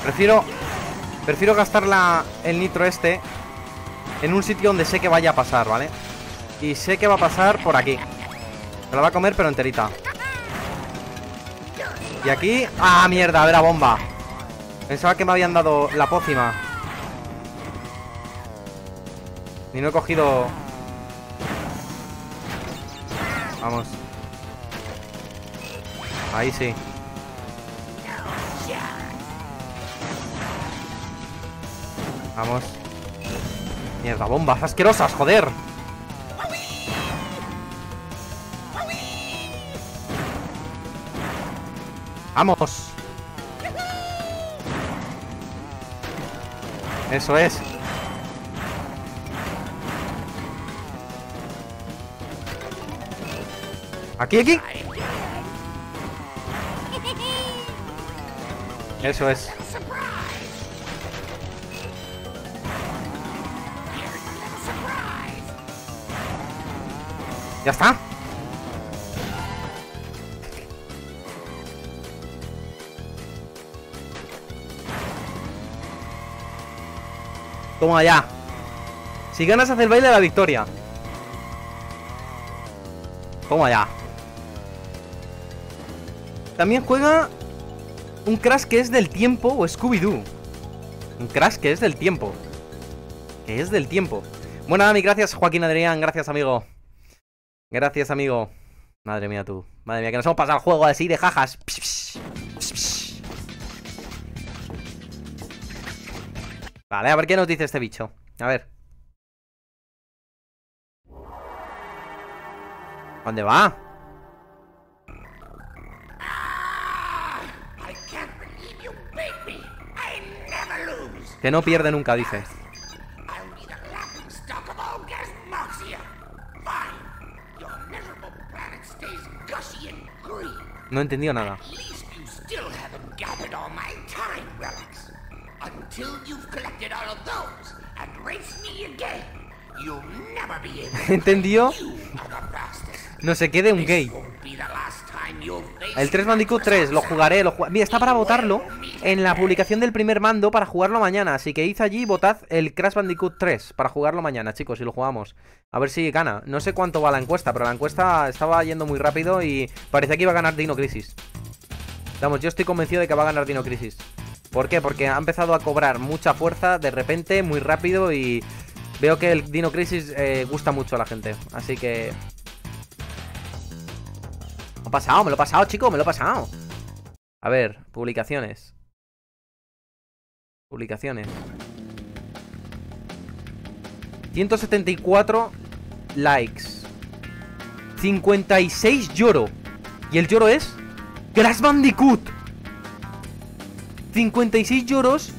S2: Prefiero Prefiero gastar la- el nitro este en un sitio donde sé que vaya a pasar, ¿vale? Y sé que va a pasar por aquí. Se la va a comer, pero enterita. Y aquí... ¡Ah, mierda! Era bomba. Pensaba que me habían dado la pócima. Y no he cogido... Vamos. Ahí sí. Vamos. Mierda, bombas asquerosas, joder. Vamos. Eso es. Aquí, aquí. Eso es. Ya está. Toma ya. Si ganas, hace el baile de la victoria. Toma ya. También juega un Crash que es del tiempo o Scooby-Doo. Un Crash que es del tiempo. Que es del tiempo. Bueno, Dami, gracias Joaquín Adrián, gracias amigo. Gracias amigo. Madre mía tú. Madre mía, que nos hemos pasado el juego así de jajas. Psh, psh, psh. Vale, a ver qué nos dice este bicho. A ver. ¿Dónde va?
S3: And race me again, you'll never be able to
S2: ¿Entendió? No se quede un gay. El 3 Bandicoot 3, lo jugaré, lo ju- Mira, está para votarlo en la publicación del primer mando para jugarlo mañana. Así que id allí votad el Crash Bandicoot 3 para jugarlo mañana, chicos, y lo jugamos. A ver si gana. No sé cuánto va la encuesta, pero la encuesta estaba yendo muy rápido y parecía que iba a ganar Dino Crisis. Vamos, yo estoy convencido de que va a ganar Dino Crisis. ¿Por qué? Porque ha empezado a cobrar mucha fuerza de repente, muy rápido y veo que el Dino Crisis eh, gusta mucho a la gente. Así que... He pasado, me lo he pasado, chico, me lo he pasado. A ver, publicaciones. Publicaciones. 174 likes. 56 lloro. Y el lloro es Crash Bandicoot. 56 lloros.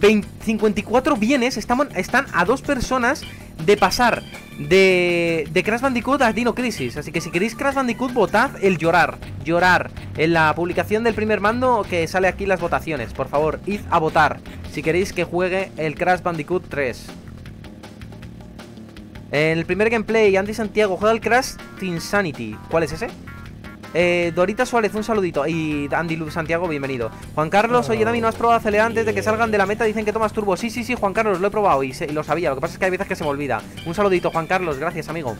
S2: 20 54 bienes. Estamos, están a dos personas de pasar de, de Crash Bandicoot a Dino Crisis. Así que si queréis Crash Bandicoot, votad el llorar. Llorar. En la publicación del primer mando que sale aquí las votaciones. Por favor, id a votar. Si queréis que juegue el Crash Bandicoot 3. En el primer gameplay, Andy Santiago juega el Crash Insanity. ¿Cuál es ese? Eh, Dorita Suárez, un saludito. Y Andy Luz Santiago, bienvenido. Juan Carlos, oye Dami, ¿no has probado acelerar antes de que salgan de la meta? Dicen que tomas turbo. Sí, sí, sí, Juan Carlos, lo he probado y, se- y lo sabía. Lo que pasa es que hay veces que se me olvida. Un saludito, Juan Carlos, gracias, amigo.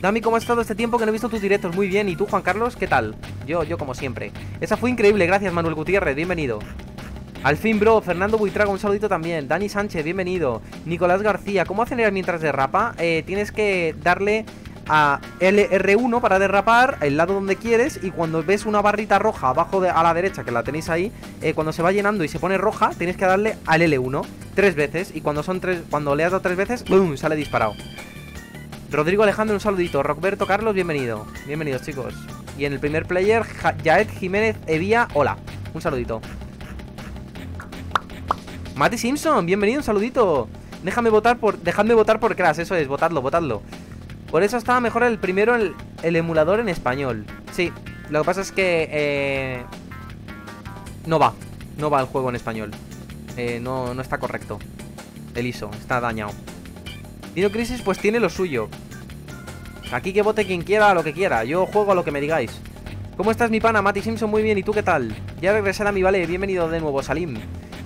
S2: Dami, ¿cómo has estado este tiempo que no he visto tus directos? Muy bien. ¿Y tú, Juan Carlos? ¿Qué tal? Yo, yo como siempre. Esa fue increíble, gracias, Manuel Gutiérrez, bienvenido. Al fin, bro, Fernando Buitrago, un saludito también. Dani Sánchez, bienvenido. Nicolás García, ¿cómo acelerar mientras derrapa? Eh, tienes que darle a LR1 para derrapar el lado donde quieres y cuando ves una barrita roja abajo de, a la derecha, que la tenéis ahí, eh, cuando se va llenando y se pone roja, tienes que darle al L1 tres veces y cuando son tres, cuando le has dado tres veces, ¡boom! sale disparado. Rodrigo Alejandro, un saludito. Rockberto Carlos, bienvenido. Bienvenidos, chicos. Y en el primer player, Ja- Yaed Jiménez Evía, hola. Un saludito. Mati Simpson, bienvenido, un saludito. Déjame votar por. Dejadme votar por Crash, eso es, votadlo, votadlo. Por eso estaba mejor el primero el, emulador en español. Sí, lo que pasa es que eh, no va. No va el juego en español. Eh, no, no está correcto. El ISO, está dañado. Dino Crisis pues tiene lo suyo. Aquí que vote quien quiera lo que quiera. Yo juego a lo que me digáis. ¿Cómo estás mi pana? Mati Simpson, muy bien. ¿Y tú qué tal? Ya regresé a mi vale. Bienvenido de nuevo, Salim.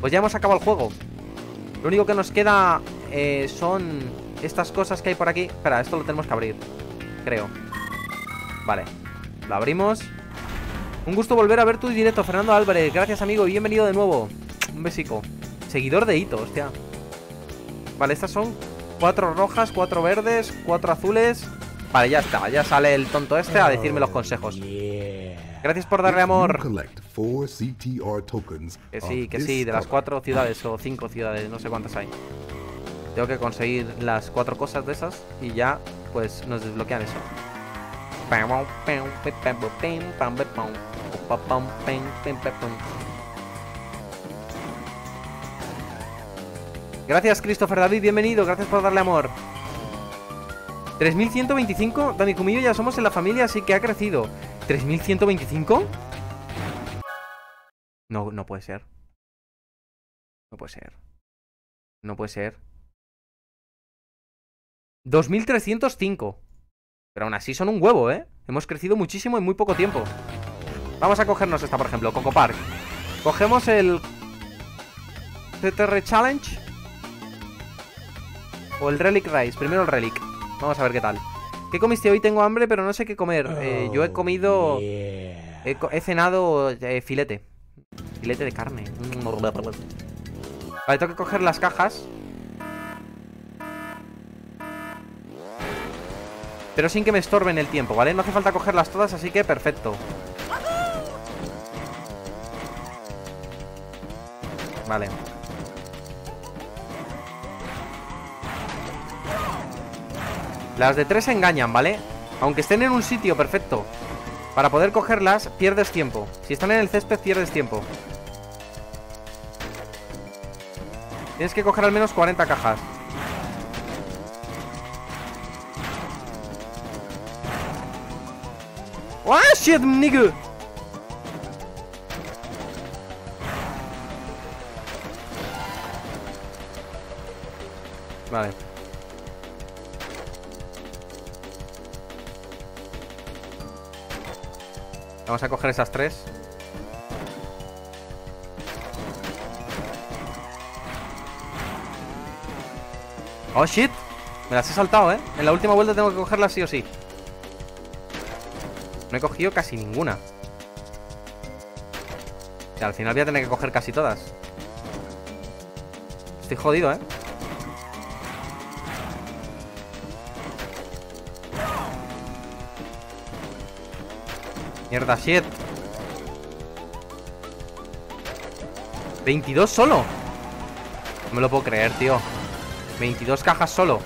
S2: Pues ya hemos acabado el juego. Lo único que nos queda eh, son estas cosas que hay por aquí... Espera, esto lo tenemos que abrir, creo. Vale, lo abrimos. Un gusto volver a ver tu directo, Fernando Álvarez. Gracias, amigo, y bienvenido de nuevo. Un besico. Seguidor de Hito, hostia. Vale, estas son cuatro rojas, cuatro verdes, cuatro azules. Vale, ya está. Ya sale el tonto este a decirme los consejos. Gracias por darle amor. Que sí, que sí, de las cuatro ciudades o cinco ciudades, no sé cuántas hay. Tengo que conseguir las cuatro cosas de esas y ya pues nos desbloquean eso. Gracias Christopher David, bienvenido, gracias por darle amor. 3125, Dani Cumillo, ya somos en la familia, así que ha crecido. 3125? No, no puede ser. No puede ser. No puede ser. 2305. Pero aún así son un huevo, ¿eh? Hemos crecido muchísimo en muy poco tiempo. Vamos a cogernos esta, por ejemplo, Coco Park. Cogemos el... TTR Challenge. O el Relic Rice. Primero el Relic. Vamos a ver qué tal. ¿Qué comiste hoy? Tengo hambre, pero no sé qué comer. Eh, oh, yo he comido... He, cenado eh, filete. Filete de carne. Vale, tengo que coger las cajas. Pero sin que me estorben el tiempo, ¿vale? No hace falta cogerlas todas, así que perfecto. Vale. Las de tres engañan, ¿vale? Aunque estén en un sitio perfecto. Para poder cogerlas, pierdes tiempo. Si están en el césped, pierdes tiempo. Tienes que coger al menos 40 cajas. Shit, nigga. Vale. Vamos a coger esas tres. Oh, shit. Me las he saltado, ¿eh? En la última vuelta tengo que cogerlas sí o sí. No he cogido casi ninguna. O sea, al final voy a tener que coger casi todas. Estoy jodido, ¿eh? Mierda, shit 22 solo No me lo puedo creer, tío 22 cajas solo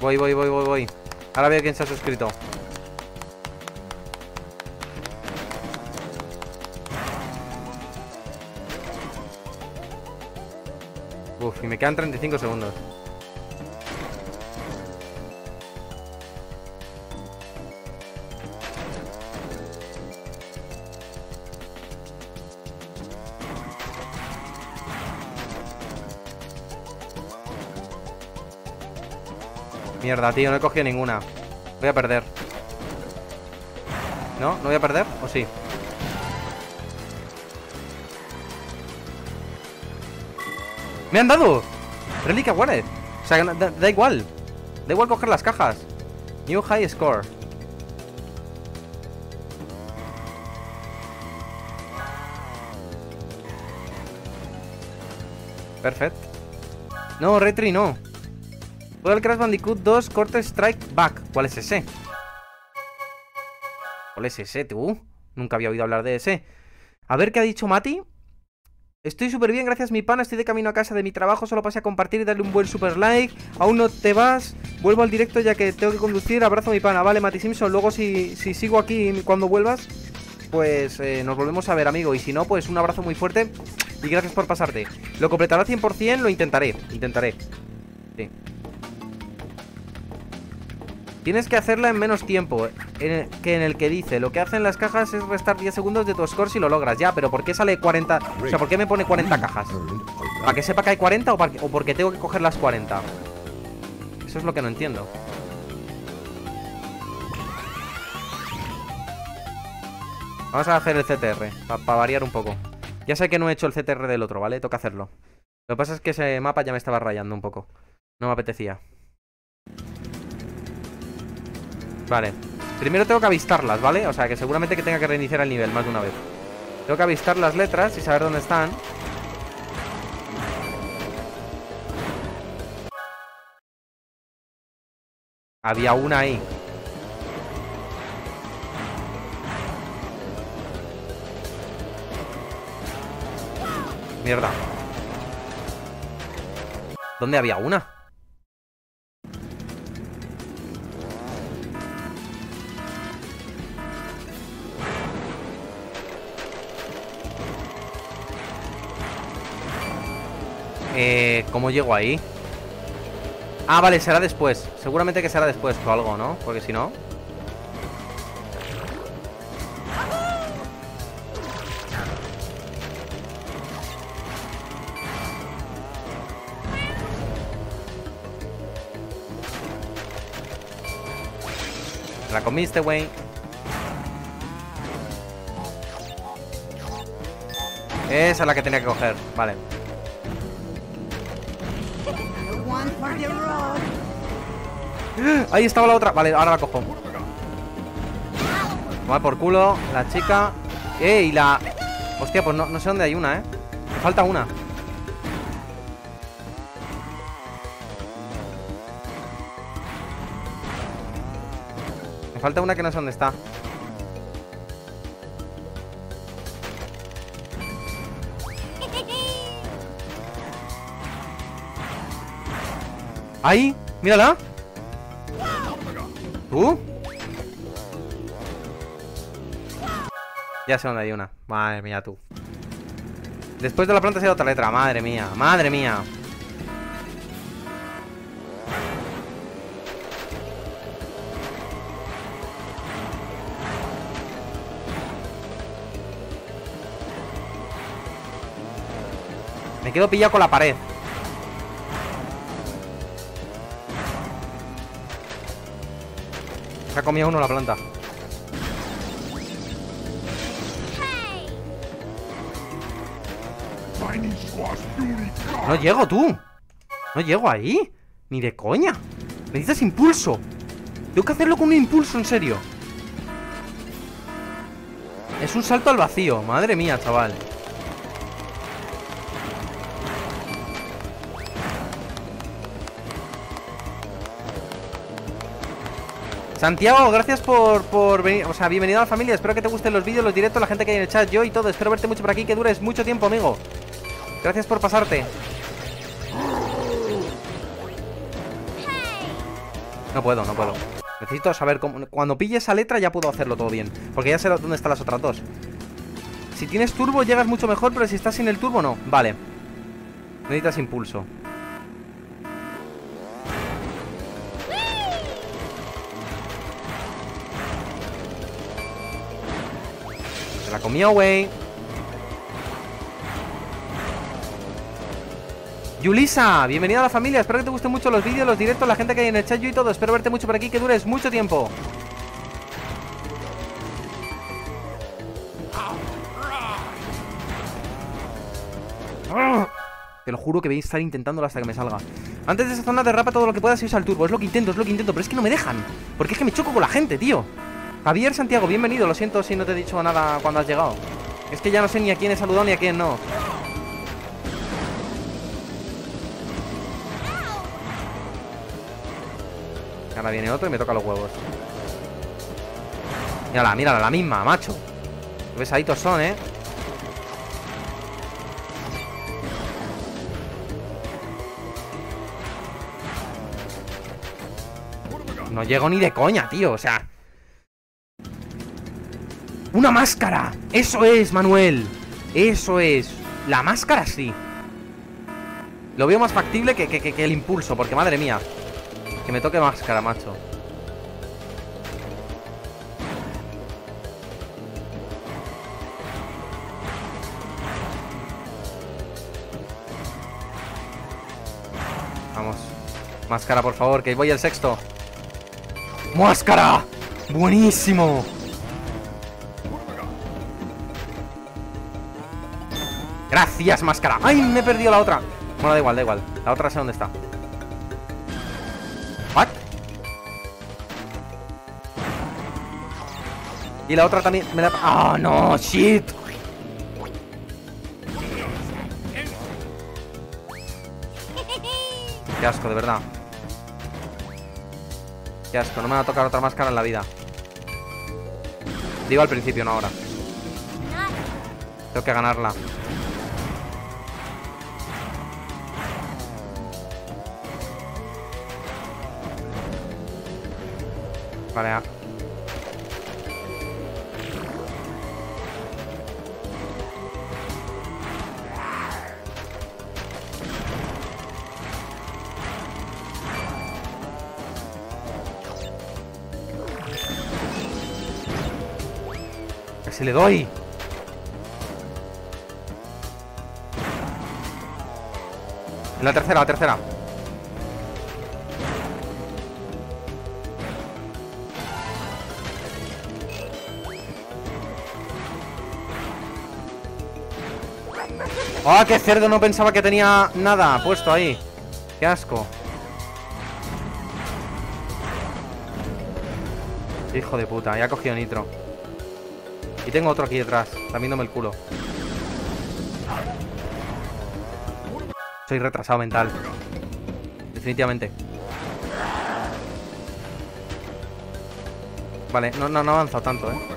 S2: Voy, voy, voy, voy, voy Ahora veo quién se ha suscrito. Uf, y me quedan 35 segundos. mierda, tío. No he cogido ninguna. Voy a perder. ¿No? ¿No voy a perder? ¿O sí? ¡Me han dado! Reliquia Wallet. O sea, da, da igual. Da igual coger las cajas. New High Score. Perfecto. No, Retri no. Juega al Crash Bandicoot 2 Corte Strike Back. ¿Cuál es ese? ¿Cuál es ese, tú? Nunca había oído hablar de ese. A ver qué ha dicho Mati. Estoy súper bien, gracias mi pana, estoy de camino a casa de mi trabajo, solo pasé a compartir y darle un buen super like. Aún no te vas, vuelvo al directo ya que tengo que conducir, abrazo a mi pana, vale Mati Simpson, luego si, si sigo aquí cuando vuelvas, pues eh, nos volvemos a ver amigo, y si no, pues un abrazo muy fuerte y gracias por pasarte. Lo completará 100%, lo intentaré, intentaré. Tienes que hacerla en menos tiempo eh, que en el que dice. Lo que hacen las cajas es restar 10 segundos de tu score si lo logras. Ya, pero ¿por qué sale 40? O sea, ¿por qué me pone 40 cajas? ¿Para que sepa que hay 40 o, porque tengo que coger las 40? Eso es lo que no entiendo. Vamos a hacer el CTR, para variar un poco. Ya sé que no he hecho el CTR del otro, ¿vale? Toca hacerlo. Lo que pasa es que ese mapa ya me estaba rayando un poco. No me apetecía. Vale. Primero tengo que avistarlas, ¿vale? O sea, que seguramente que tenga que reiniciar el nivel más de una vez. Tengo que avistar las letras y saber dónde están. Había una ahí. Mierda. ¿Dónde había una? Eh, ¿Cómo llego ahí? Ah, vale, será después. Seguramente que será después o algo, ¿no? Porque si no... La comiste, güey Esa es la que tenía que coger. Vale Ahí estaba la otra. Vale, ahora la cojo. Va por culo, la chica. ¡Eh! Y la. Hostia, pues no, no sé dónde hay una, ¿eh? Me falta una. Me falta una que no sé dónde está. ¡Ahí! ¡Mírala! ¿Tú? Ya sé dónde hay una. Madre mía, tú. Después de la planta se otra letra. Madre mía, madre mía. Me quedo pillado con la pared. Ha comido uno la planta. No llego, tú. No llego ahí. Ni de coña. Necesitas impulso. Tengo que hacerlo con un impulso, en serio. Es un salto al vacío. Madre mía, chaval. Santiago, gracias por, por venir, o sea, bienvenido a la familia, espero que te gusten los vídeos, los directos, la gente que hay en el chat, yo y todo, espero verte mucho por aquí, que dures mucho tiempo, amigo. Gracias por pasarte. No puedo, no puedo. Necesito saber cómo... Cuando pille esa letra ya puedo hacerlo todo bien, porque ya sé dónde están las otras dos. Si tienes turbo llegas mucho mejor, pero si estás sin el turbo no. Vale. Necesitas impulso. La comió, güey. Yulisa, bienvenida a la familia. Espero que te gusten mucho los vídeos, los directos, la gente que hay en el chat yo y todo. Espero verte mucho por aquí, que dures mucho tiempo. Te lo juro que voy a estar intentándolo hasta que me salga. Antes de esa zona derrapa todo lo que puedas y usa el turbo. Es lo que intento, es lo que intento. Pero es que no me dejan. Porque es que me choco con la gente, tío. Javier Santiago, bienvenido. Lo siento si no te he dicho nada cuando has llegado. Es que ya no sé ni a quién he saludado ni a quién no. Ahora viene otro y me toca los huevos. Mírala, mírala, la misma, macho. Besaditos son, ¿eh? No llego ni de coña, tío, o sea ¡Una máscara! ¡Eso es, Manuel! ¡Eso es! La máscara sí Lo veo más factible que, que, el impulso Porque madre mía Que me toque máscara, macho Vamos Máscara, por favor, que voy al sexto ¡Máscara! ¡Buenísimo! Máscara. ¡Ay, me he perdido la otra! Bueno, da igual, da igual. La otra sé dónde está. ¿What? Y la otra también me la... ¡Ah, no! ¡Shit! Qué asco, de verdad. Qué asco, no me va a tocar otra máscara en la vida. Digo al principio, no ahora. Tengo que ganarla. Ah. Casi le doy. La tercera, la tercera. ¡Ah, qué cerdo! No pensaba que tenía nada puesto ahí. ¡Qué asco! Hijo de puta, ya ha cogido nitro. Y tengo otro aquí detrás, viéndome el culo. Soy retrasado mental. Definitivamente. Vale, no, no, no ha avanzado tanto, ¿eh?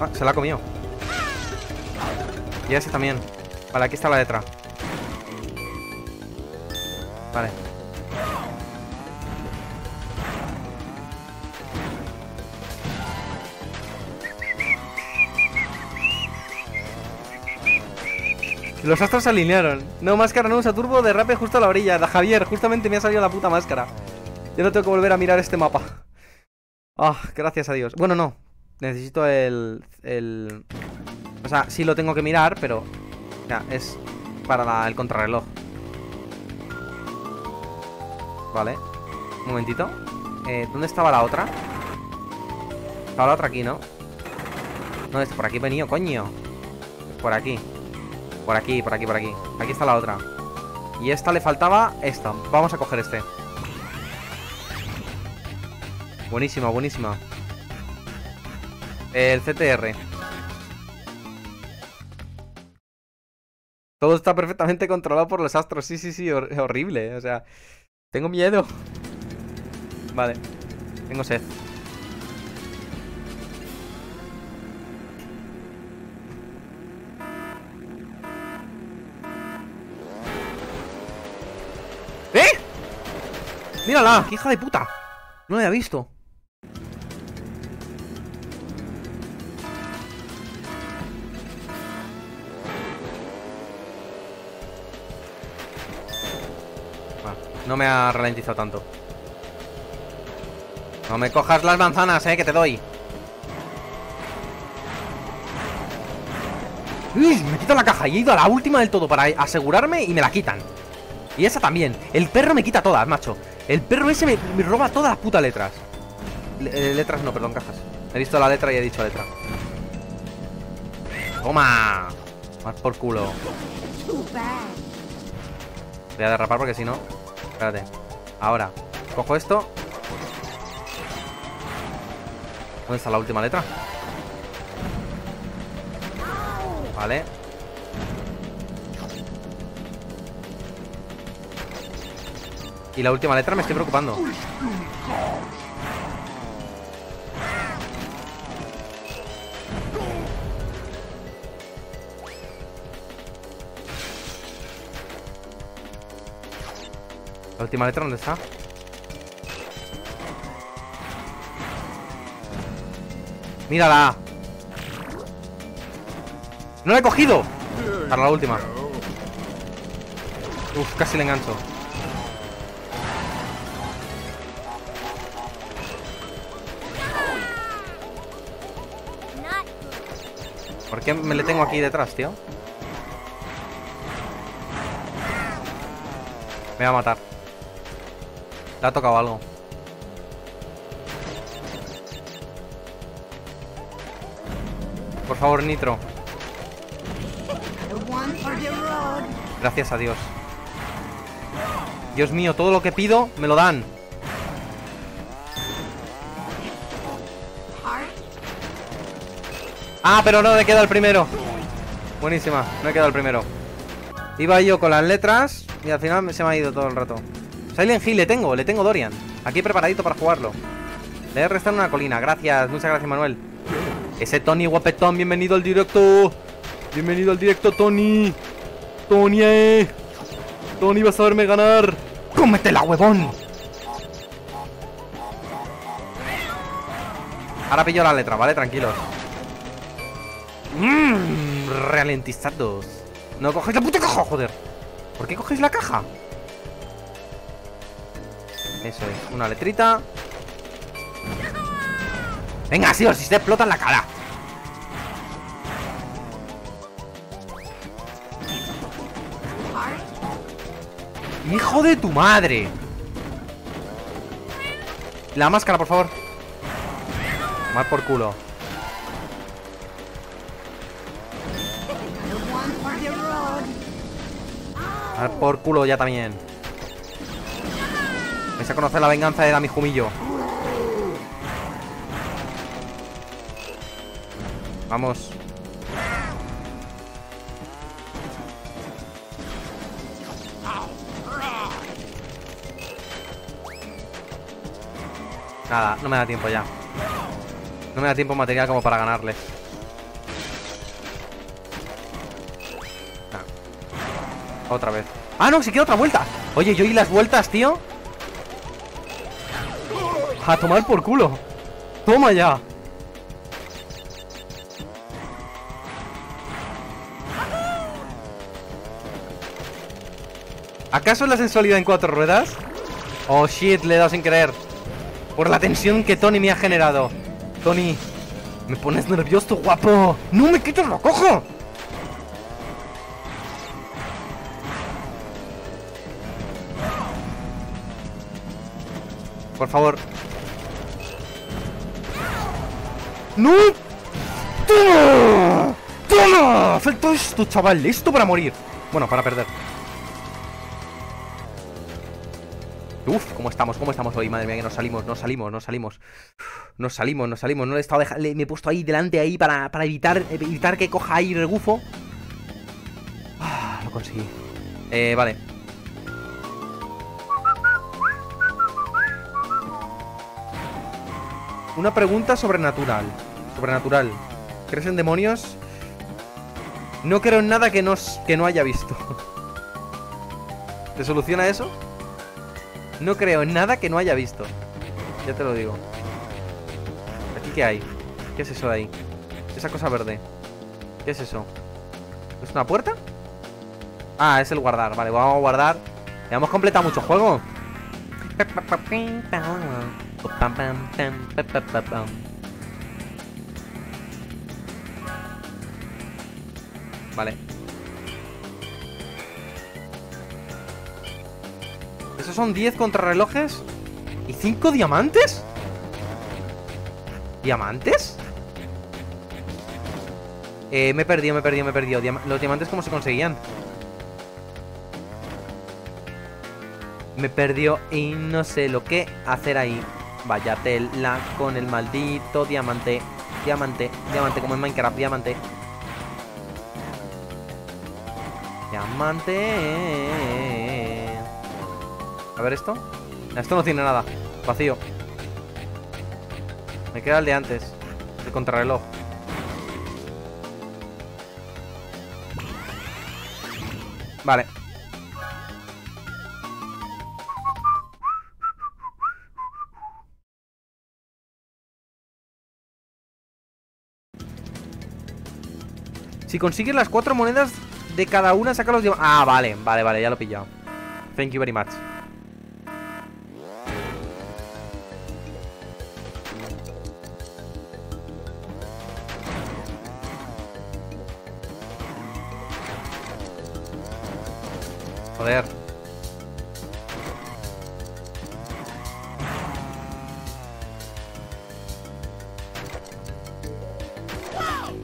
S2: Ah, se la ha comido. Y ese también. Vale, aquí está la letra. Vale. Los astros se alinearon. No, máscara no usa turbo, derrape justo a la orilla. Da Javier, justamente me ha salido la puta máscara. Yo no tengo que volver a mirar este mapa. Ah, gracias a Dios. Bueno, no. Necesito el... el... O sea, sí lo tengo que mirar, pero... Ya, es para el contrarreloj. Vale. Un momentito. Eh, ¿Dónde estaba la otra? Estaba la otra aquí, ¿no? No, es por aquí he venido, coño. Por aquí. Por aquí, por aquí, por aquí. Aquí está la otra. Y esta le faltaba esta. Vamos a coger este. Buenísima, buenísima. El CTR. Todo está perfectamente controlado por los astros. Sí, sí, sí, hor- horrible. O sea, tengo miedo. Vale. Tengo sed. ¿Eh? ¡Mírala! ¡Qué hija de puta! No la había visto. No me ha ralentizado tanto. No me cojas las manzanas, eh, que te doy. Uy, me quita la caja y he ido a la última del todo para asegurarme y me la quitan. Y esa también. El perro me quita todas, macho. El perro ese me, me roba todas las putas letras. Le- eh, letras no, perdón, cajas. He visto la letra y he dicho letra. ¡Toma! Más por culo. Voy a derrapar porque si no... Espérate. Ahora. Cojo esto. ¿Dónde está la última letra? Vale. Y la última letra me estoy preocupando. ¿La última letra dónde está? ¡Mírala! ¡No la he cogido! Para la última. Uf, casi le engancho. ¿Por qué me le tengo aquí detrás, tío? Me va a matar. Le ha tocado algo. Por favor, Nitro. Gracias a Dios. Dios mío, todo lo que pido me lo dan. Ah, pero no me queda el primero. Buenísima, no he quedado el primero. Iba yo con las letras y al final se me ha ido todo el rato. Silent Hill le tengo, le tengo Dorian. Aquí preparadito para jugarlo. Le he restado una colina, gracias, muchas gracias Manuel. Ese Tony guapetón, bienvenido al directo. Bienvenido al directo, Tony. Tony, eh. Tony, vas a verme ganar. ¡Cómetela, huevón! Ahora pillo la letra, ¿vale? Tranquilos. Mmm, ralentizados. No cogéis la puta caja, joder. ¿Por qué cogéis la caja? Eso es, una letrita. Venga, sí, si te explota en la cara. ¡Hijo de tu madre! La máscara, por favor. Más por culo. Más por culo ya también. Vais a conocer la venganza de Dami Jumillo. Vamos. Nada, no me da tiempo ya. No me da tiempo material como para ganarles. Ah. Otra vez. ¡Ah, no! ¡Se queda otra vuelta! Oye, yo y las vueltas, tío. A tomar por culo. Toma ya. ¿Acaso es la sensualidad en cuatro ruedas? Oh shit, le he dado sin querer. Por la tensión que Tony me ha generado. Tony, me pones nervioso, guapo. ¡No me quites lo cojo! Por favor. ¡No! ¡Toma! ¡Toma! Falta esto, chaval. Esto para morir. Bueno, para perder. Uf, ¿cómo estamos? ¿Cómo estamos hoy? Madre mía, que nos salimos, nos salimos, nos salimos. Nos salimos, nos salimos. No he estado dejando. Me he puesto ahí delante ahí para, para evitar, evitar que coja ahí rebufo. Ah, lo conseguí. Eh, vale. Una pregunta sobrenatural. Sobrenatural. ¿Crees en demonios? No creo en nada que no, s- que no haya visto. ¿Te soluciona eso? No creo en nada que no haya visto. Ya te lo digo. ¿Aquí qué hay? ¿Qué es eso de ahí? Esa cosa verde. ¿Qué es eso? ¿Es una puerta? Ah, es el guardar. Vale, vamos a guardar. Ya hemos completado mucho juego. Vale. ¿Esos son 10 contrarrelojes? ¿Y 5 diamantes? ¿Diamantes? Eh, me he perdido, me he perdido, me he perdido. ¿Los diamantes cómo se conseguían? Me perdió y no sé lo que hacer ahí. Vaya tela con el maldito diamante. Diamante, diamante, como en Minecraft, diamante. A ver esto. Esto no tiene nada. Vacío. Me queda el de antes. El contrarreloj. Vale. Si consigues las cuatro monedas de cada una, saca los diamantes. Ah, vale, vale, vale, ya lo he pillado. Thank you very much. Joder.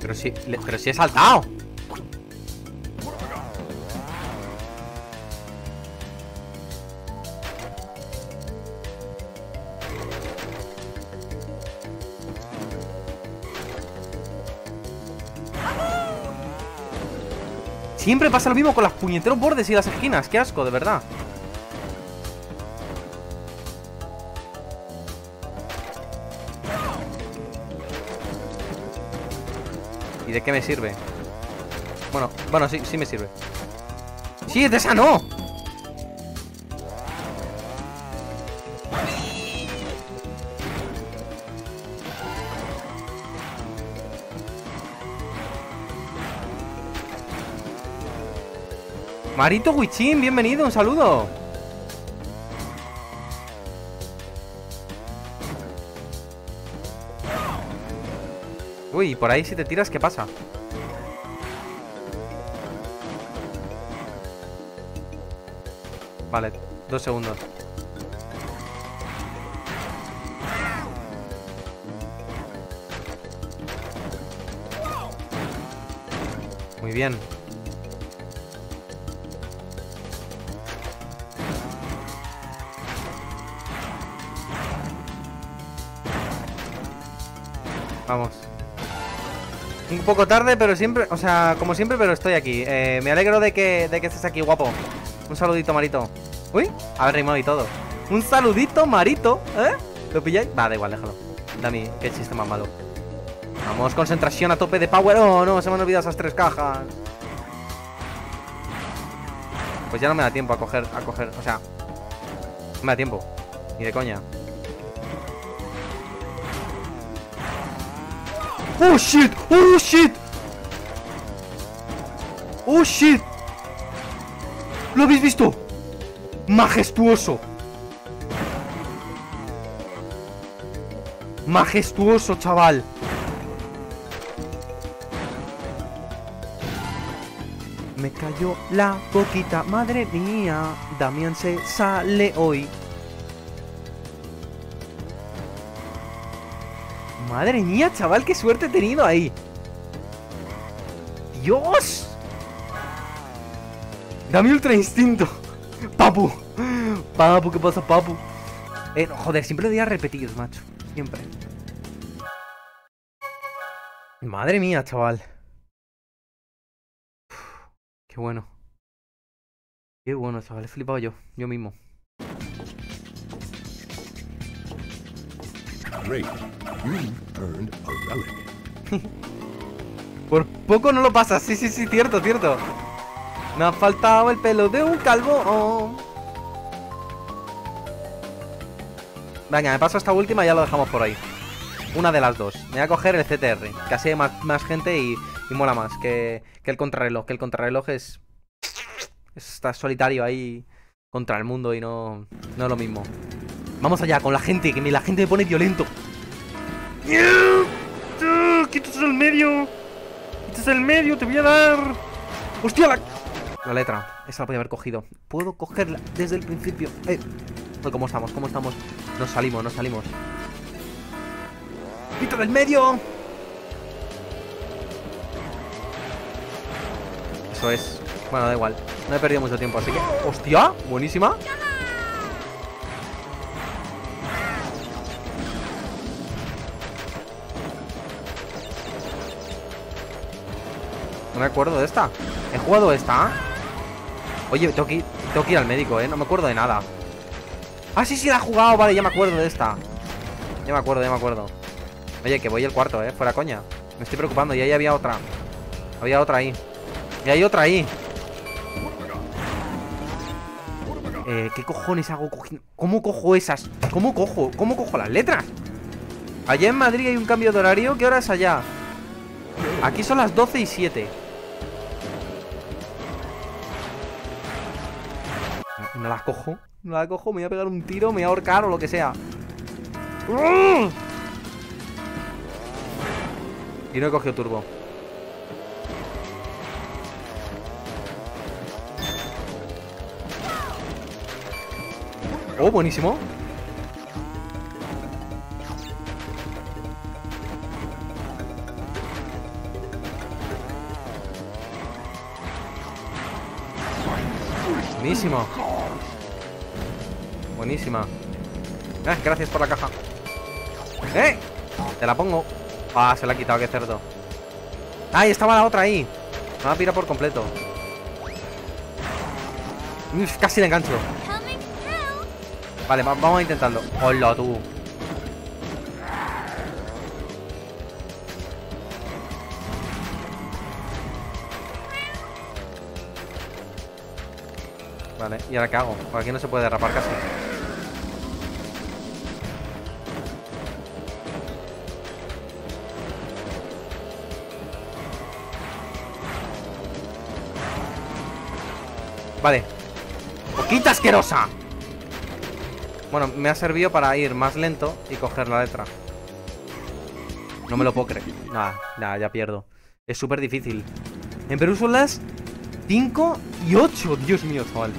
S2: Pero si, pero si he saltado. Siempre pasa lo mismo con los puñeteros bordes y las esquinas. Qué asco, de verdad. ¿Y de qué me sirve? Bueno, bueno, sí, sí me sirve. ¡Sí, de esa no! Marito Huichín, bienvenido, un saludo. Uy, por ahí si te tiras, ¿qué pasa? Vale, dos segundos. Muy bien. Vamos. Un poco tarde, pero siempre, o sea, como siempre, pero estoy aquí. Eh, me alegro de que, de que estés aquí, guapo. Un saludito, Marito. Uy, a ver, rimado y todo. Un saludito, Marito, ¿eh? ¿Lo pilláis? Va, da igual, déjalo. Dami, qué chiste más malo. Vamos, concentración a tope de power. Oh, no, se me han olvidado esas tres cajas. Pues ya no me da tiempo a coger, a coger, o sea, no me da tiempo. Ni de coña. ¡Oh, shit! ¡Oh, shit! ¡Oh, shit! ¿Lo habéis visto? ¡Majestuoso! ¡Majestuoso, chaval! Me cayó la boquita, madre mía. Damián se sale hoy. Madre mía, chaval, qué suerte he tenido ahí. ¡Dios! Dame ultra instinto. Papu. Papu, ¿qué pasa, papu? Eh, no, joder, siempre lo voy a repetir, macho. Siempre. Madre mía, chaval. Qué bueno. Qué bueno, chaval. He flipado yo. Yo mismo.
S4: Great.
S2: Por poco no lo pasa. Sí, sí, sí, cierto, cierto. Me ha faltado el pelo de un calvo. Oh. Venga, me paso esta última y ya lo dejamos por ahí. Una de las dos. Me voy a coger el CTR. Que así hay más, más gente y, y mola más que, que el contrarreloj. Que el contrarreloj es. Está solitario ahí contra el mundo y no, no es lo mismo. Vamos allá con la gente, que la gente me pone violento. ¡Quitas el medio! ¡Quitas el medio! ¡Te voy a dar! ¡Hostia! La, la letra. Esa la podía haber cogido. Puedo cogerla desde el principio. Eh. Uy, ¿Cómo estamos? ¿Cómo estamos? Nos salimos, nos salimos. ¡Quita del medio! Eso es. Bueno, da igual. No he perdido mucho tiempo, así que. ¡Hostia! Buenísima. No me acuerdo de esta. He jugado esta. Oye, tengo que, ir, al médico, ¿eh? No me acuerdo de nada. Ah, sí, sí, la he jugado. Vale, ya me acuerdo de esta. Ya me acuerdo, ya me acuerdo. Oye, que voy el cuarto, ¿eh? Fuera coña. Me estoy preocupando. Y ahí había otra. Había otra ahí. Y hay otra ahí. Eh, ¿qué cojones hago cogiendo? ¿Cómo cojo esas? ¿Cómo cojo? ¿Cómo cojo las letras? Allá en Madrid hay un cambio de horario. ¿Qué hora es allá? Aquí son las 12 y 7. no la cojo. No la cojo, me voy a pegar un tiro, me voy a ahorcar o lo que sea. Y no he cogido turbo. Oh, buenísimo. Buenísimo. Buenísima. Eh, gracias por la caja. ¡Eh! Te la pongo. Ah, se la ha quitado, qué cerdo. ¡Ahí estaba la otra ahí! Me va a pirar por completo. Uf, casi le engancho. Vale, va- vamos a intentarlo. Hola, tú. Vale, ¿y ahora qué hago? Por aquí no se puede derrapar casi. Vale. ¡Poquita asquerosa! Bueno, me ha servido para ir más lento y coger la letra. No me lo puedo creer. Nada, nada, ya pierdo. Es súper difícil. En Perú son las 5 y 8. Dios mío, chaval.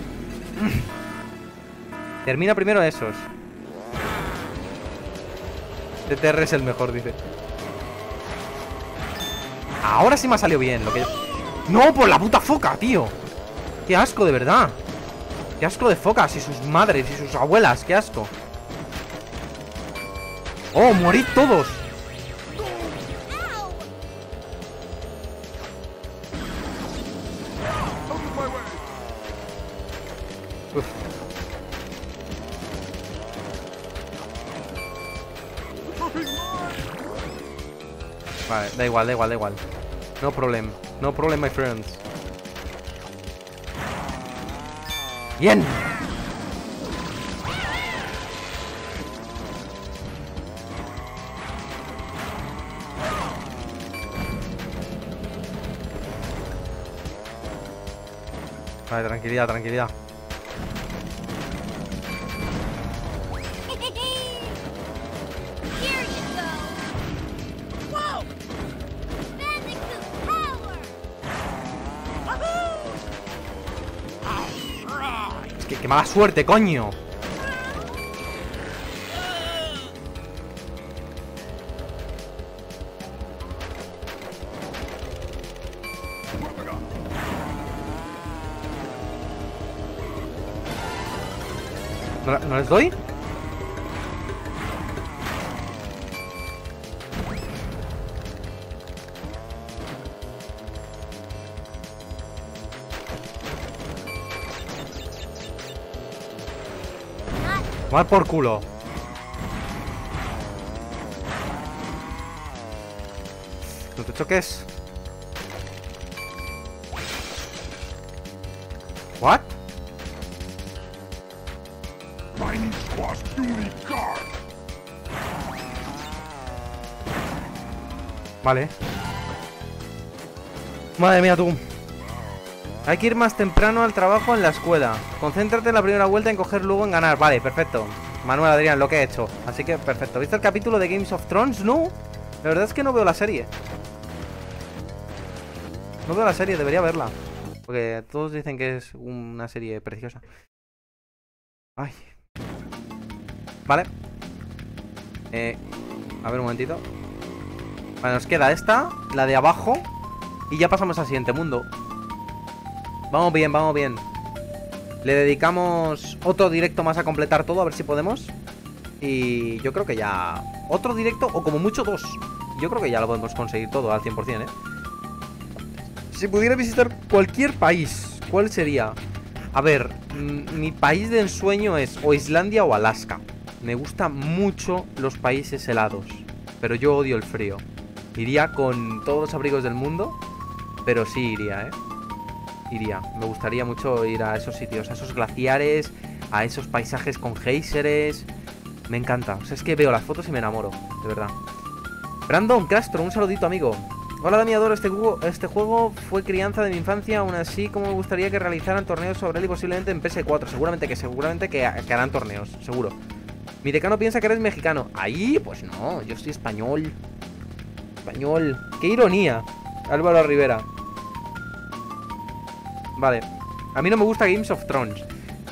S2: Termina primero esos. TTR es el mejor, dice. Ahora sí me ha salido bien. Lo que... No, por la puta foca, tío. Qué asco, de verdad. Qué asco de focas y sus madres y sus abuelas, qué asco. Oh, morid todos. Vale, da igual, da igual, da igual. No problem. No problem, my friends. Bien. Vale, tranquilidad, tranquilidad. Mala suerte, coño. ¿No, ¿No les doy? Por culo. No te choques. What? Vale. Madre mía, tú. Hay que ir más temprano al trabajo en la escuela. Concéntrate en la primera vuelta en coger luego en ganar. Vale, perfecto. Manuel Adrián, lo que he hecho. Así que perfecto. ¿Viste el capítulo de Games of Thrones? No. La verdad es que no veo la serie. No veo la serie, debería verla. Porque todos dicen que es una serie preciosa. Ay. Vale. Eh, a ver un momentito. Vale, nos queda esta, la de abajo. Y ya pasamos al siguiente mundo. Vamos bien, vamos bien. Le dedicamos otro directo más a completar todo, a ver si podemos. Y yo creo que ya... Otro directo, o como mucho dos. Yo creo que ya lo podemos conseguir todo al 100%, ¿eh? Si pudiera visitar cualquier país, ¿cuál sería? A ver, mi país de ensueño es o Islandia o Alaska. Me gustan mucho los países helados, pero yo odio el frío. Iría con todos los abrigos del mundo, pero sí iría, ¿eh? Iría. Me gustaría mucho ir a esos sitios, a esos glaciares, a esos paisajes con géiseres. Me encanta. O sea, es que veo las fotos y me enamoro, de verdad. Brandon Castro, un saludito, amigo. Hola Dani, adoro este este juego fue crianza de mi infancia, aún así como me gustaría que realizaran torneos sobre él y posiblemente en PS4, seguramente que seguramente que, que harán torneos, seguro. Mi decano piensa que eres mexicano. Ahí, pues no, yo soy español. Español. Qué ironía. Álvaro Rivera. Vale. A mí no me gusta Games of Thrones.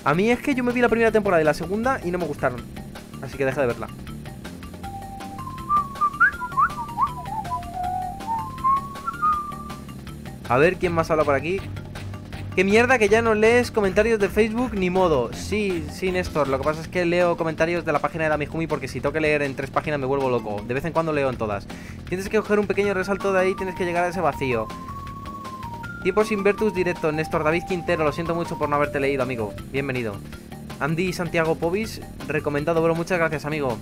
S2: A mí es que yo me vi la primera temporada y la segunda y no me gustaron. Así que deja de verla. A ver quién más habla por aquí. Qué mierda que ya no lees comentarios de Facebook ni modo. Sí, sí, Néstor. Lo que pasa es que leo comentarios de la página de Damijumi porque si tengo que leer en tres páginas me vuelvo loco. De vez en cuando leo en todas. Tienes que coger un pequeño resalto de ahí, tienes que llegar a ese vacío. Tiempo sin ver tus directos, Néstor David Quintero. Lo siento mucho por no haberte leído, amigo. Bienvenido. Andy Santiago Povis, recomendado, bro. Muchas gracias, amigo.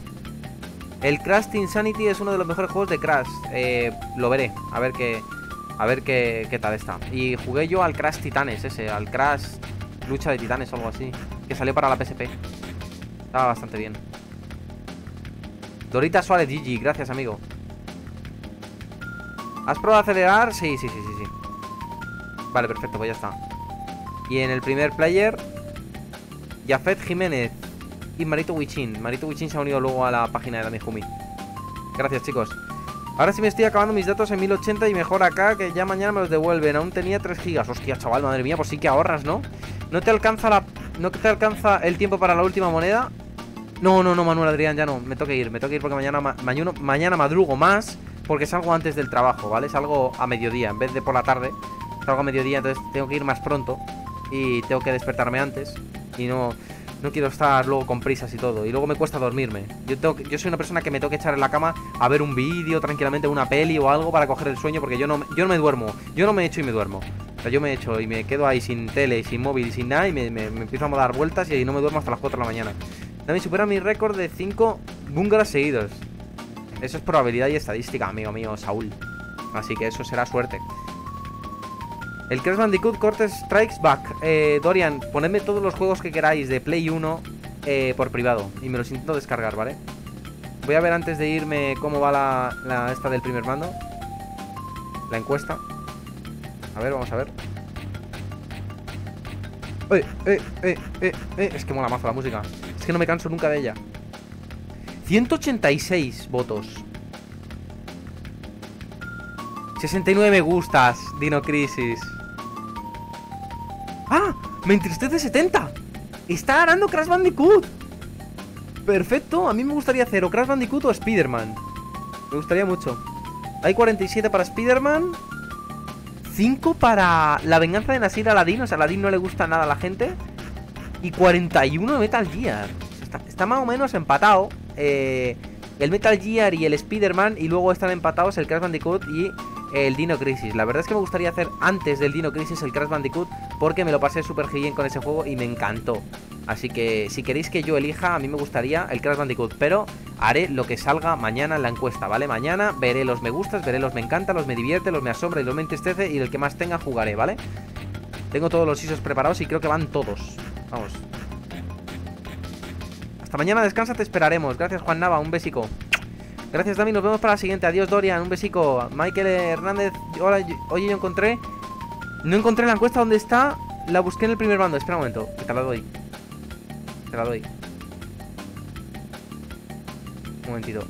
S2: El Crash Insanity es uno de los mejores juegos de Crash. Eh, lo veré, a ver qué. A ver qué, qué tal está. Y jugué yo al Crash Titanes, ese, al Crash Lucha de Titanes o algo así. Que salió para la PSP. Estaba bastante bien. Dorita Suárez GG, gracias amigo. ¿Has probado acelerar? Sí, sí, sí. Vale, perfecto, pues ya está. Y en el primer player, Jafet Jiménez y Marito Wichin. Marito Wichin se ha unido luego a la página de Damijumi. Gracias, chicos. Ahora sí me estoy acabando mis datos en 1080 y mejor acá, que ya mañana me los devuelven. Aún tenía 3 gigas. Hostia, chaval, madre mía, pues sí que ahorras, ¿no? ¿No te alcanza la... ¿No te alcanza el tiempo para la última moneda? No, no, no, Manuel Adrián, ya no. Me toca ir, me toca ir porque mañana, ma- mañana, mañana madrugo más porque salgo antes del trabajo, ¿vale? Salgo a mediodía en vez de por la tarde. Salgo a mediodía, entonces tengo que ir más pronto y tengo que despertarme antes y no... No quiero estar luego con prisas y todo. Y luego me cuesta dormirme. Yo, tengo yo soy una persona que me tengo que echar en la cama a ver un vídeo tranquilamente, una peli o algo para coger el sueño porque yo no, yo no me duermo. Yo no me echo y me duermo. O sea, yo me echo y me quedo ahí sin tele, sin móvil y sin nada y me, me- me empiezo a dar vueltas y ahí no me duermo hasta las 4 de la mañana. También supera mi récord de 5 búngaras seguidos. Eso es probabilidad y estadística, amigo mío, Saúl. Así que eso será suerte. El Crash Bandicoot Cortes Strikes Back. Eh, Dorian, ponedme todos los juegos que queráis de Play 1 eh, por privado. Y me los intento descargar, ¿vale? Voy a ver antes de irme cómo va la, esta del primer mando. La encuesta. A ver, vamos a ver. Eh, eh, eh. Es que mola mazo la música. Es que no me canso nunca de ella. 186 votos. 69 me gustas, Dino Crisis. ¡Ah! ¡Me entristece 70! ¡Está ganando Crash Bandicoot! Perfecto, a mí me gustaría hacer o Crash Bandicoot o Spider-Man. Me gustaría mucho. Hay 47 para Spider-Man. 5 para La venganza de Nasir Aladdin. O sea, Aladdin no le gusta nada a la gente. Y 41 de Metal Gear. Está, está más o menos empatado. eh, el Metal Gear y el Spider-Man. Y luego están empatados el Crash Bandicoot y el Dino Crisis. La verdad es que me gustaría hacer antes del Dino Crisis el Crash Bandicoot. Porque me lo pasé súper bien con ese juego y me encantó. Así que si queréis que yo elija, a mí me gustaría el Crash Bandicoot. Pero haré lo que salga mañana en la encuesta, ¿vale? Mañana veré los me gustas, veré los me encanta, los me divierte, los me asombra y los me entristece. Y el que más tenga jugaré, ¿vale? Tengo todos los ISOs preparados y creo que van todos. Vamos. Hasta mañana, descansa, te esperaremos. Gracias, Juan Nava, un besico. Gracias, Dami, nos vemos para la siguiente. Adiós, Dorian, un besico. Michael Hernández, hola, oye, yo encontré. No encontré la encuesta donde está. La busqué en el primer bando. Espera un momento, que te la doy. Te la doy. Un momentito.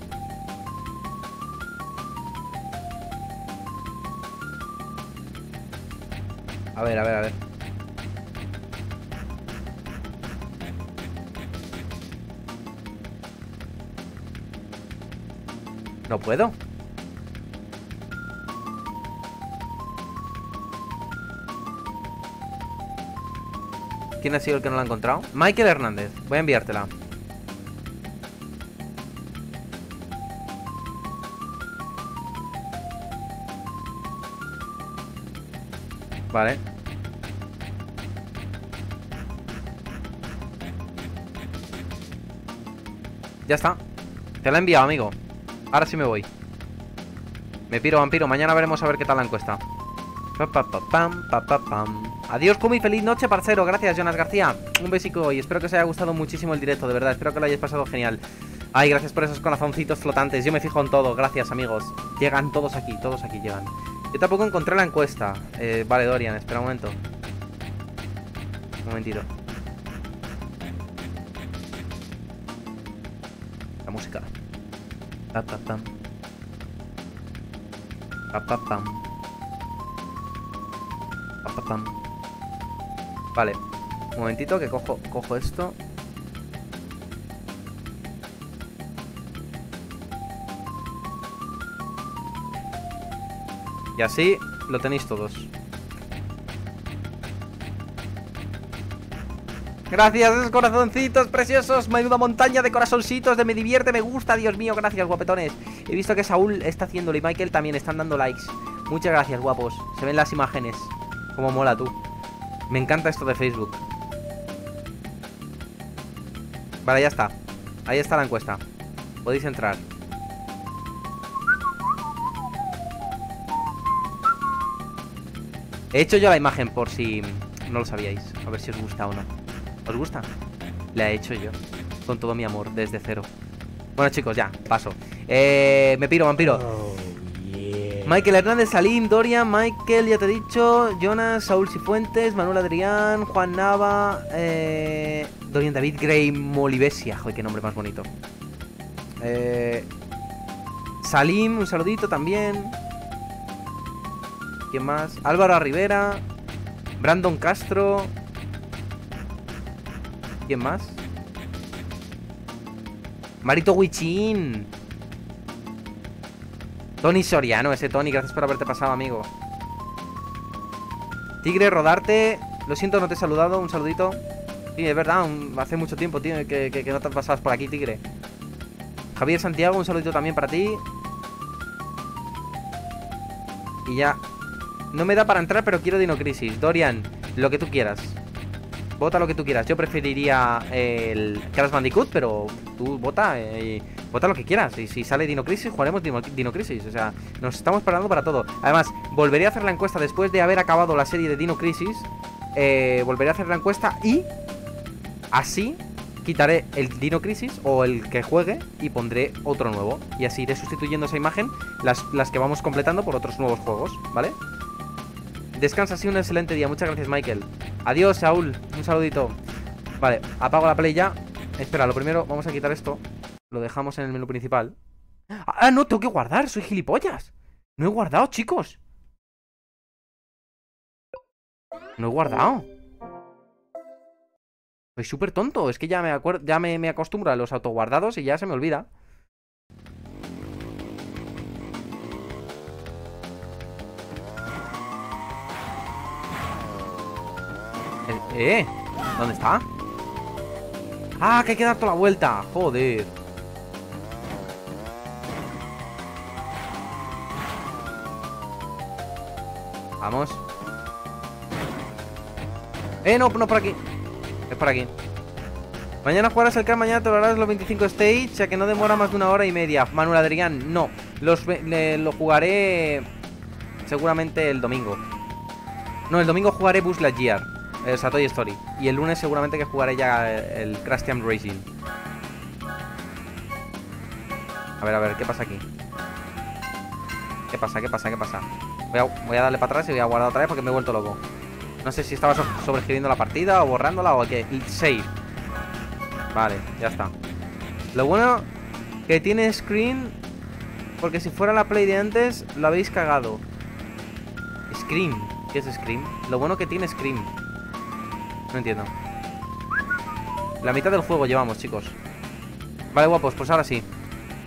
S2: A ver, a ver, a ver. No puedo. ¿Quién ha sido el que no la ha encontrado? Michael Hernández. Voy a enviártela. Vale. Ya está. Te la he enviado, amigo. Ahora sí me voy. Me piro, vampiro. Mañana veremos a ver qué tal la encuesta. Pa, pa, pa, pam, pa, pa, pam. Adiós, Kumi. Feliz noche, parcero. Gracias, Jonas García. Un besico y espero que os haya gustado muchísimo el directo, de verdad. Espero que lo hayáis pasado genial. Ay, gracias por esos corazoncitos flotantes. Yo me fijo en todo. Gracias, amigos. Llegan todos aquí, todos aquí llegan. Yo tampoco encontré la encuesta. Eh, vale, Dorian, espera un momento. Un momentito. La música. Pa, pa, pam. Pa, pa, pam. Pa, pa, pam. Vale. Un momentito que cojo, cojo esto. Y así lo tenéis todos. Gracias, esos corazoncitos preciosos. Menuda montaña de corazoncitos de me divierte, me gusta. Dios mío, gracias, guapetones. He visto que Saúl está haciéndolo y Michael también están dando likes. Muchas gracias, guapos. Se ven las imágenes. Como mola tú. Me encanta esto de Facebook. Vale, ya está. Ahí está la encuesta. Podéis entrar. He hecho yo la imagen por si no lo sabíais. A ver si os gusta o no. ¿Os gusta? La he hecho yo. Con todo mi amor, desde cero. Bueno, chicos, ya, paso. Eh, me piro, vampiro. Michael Hernández, Salim, Dorian, Michael, ya te he dicho, Jonas, Saúl Cifuentes, Manuel Adrián, Juan Nava, eh, Dorian David Gray Molivesia, joder, qué nombre más bonito. Eh, Salim, un saludito también. ¿Quién más? Álvaro Rivera, Brandon Castro. ¿Quién más? Marito Wichin. Tony Soriano, ese Tony, gracias por haberte pasado, amigo. Tigre, rodarte. Lo siento, no te he saludado. Un saludito. Sí, es verdad, hace mucho tiempo, tío, que, que- no te pasabas por aquí, Tigre. Javier Santiago, un saludito también para ti. Y ya. No me da para entrar, pero quiero Dino Crisis. Dorian, lo que tú quieras. Vota lo que tú quieras. Yo preferiría el Crash Bandicoot, pero tú vota eh, vota lo que quieras. Y si sale Dino Crisis, jugaremos Dino, Dino Crisis. O sea, nos estamos preparando para todo. Además, volveré a hacer la encuesta después de haber acabado la serie de Dino Crisis. Eh, volveré a hacer la encuesta y así quitaré el Dino Crisis o el que juegue y pondré otro nuevo. Y así iré sustituyendo esa imagen, las, las que vamos completando por otros nuevos juegos, ¿vale? Descansa así un excelente día. Muchas gracias, Michael. Adiós, Saúl. Un saludito. Vale, apago la play ya. Espera, lo primero, vamos a quitar esto. Lo dejamos en el menú principal. Ah, no, tengo que guardar. Soy gilipollas. No he guardado, chicos. No he guardado. Soy súper tonto. Es que ya me ya me acostumbro a los autoguardados y ya se me olvida. Eh. ¿Dónde está? ¡Ah, que hay que dar toda la vuelta! ¡Joder! Vamos. Eh, no, no por aquí. Es por aquí. Mañana jugarás el CAR, mañana te harás los 25 stage, ya que no demora más de una hora y media. Manuel Adrián, no. Los, le- lo jugaré seguramente el domingo. No, el domingo jugaré Buzz Lightyear, o sea, Toy Story. Y el lunes seguramente que jugaré ya el, Crash Team Racing. A ver, a ver, ¿qué pasa aquí? ¿Qué pasa? ¿Qué pasa? ¿Qué pasa? Voy a, voy a darle para atrás y voy a guardar otra vez porque me he vuelto loco. No sé si estaba so- la partida o borrándola o qué. Save. Vale, ya está. Lo bueno que tiene screen. Porque si fuera la play de antes, lo habéis cagado. Scream. ¿Qué es Scream? Lo bueno que tiene Scream. No entiendo. La mitad del juego llevamos, chicos. Vale, guapos, pues ahora sí.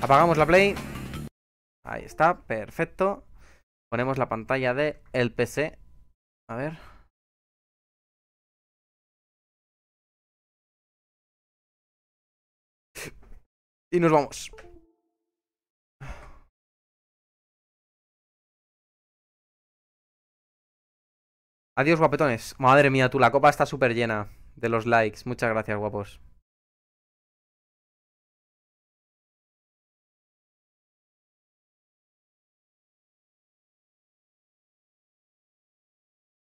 S2: Apagamos la play. Ahí está, perfecto. Ponemos la pantalla de el PC. A ver. Y nos vamos. Adiós, guapetones. Madre mía, tú, la copa está súper llena de los likes. Muchas gracias, guapos.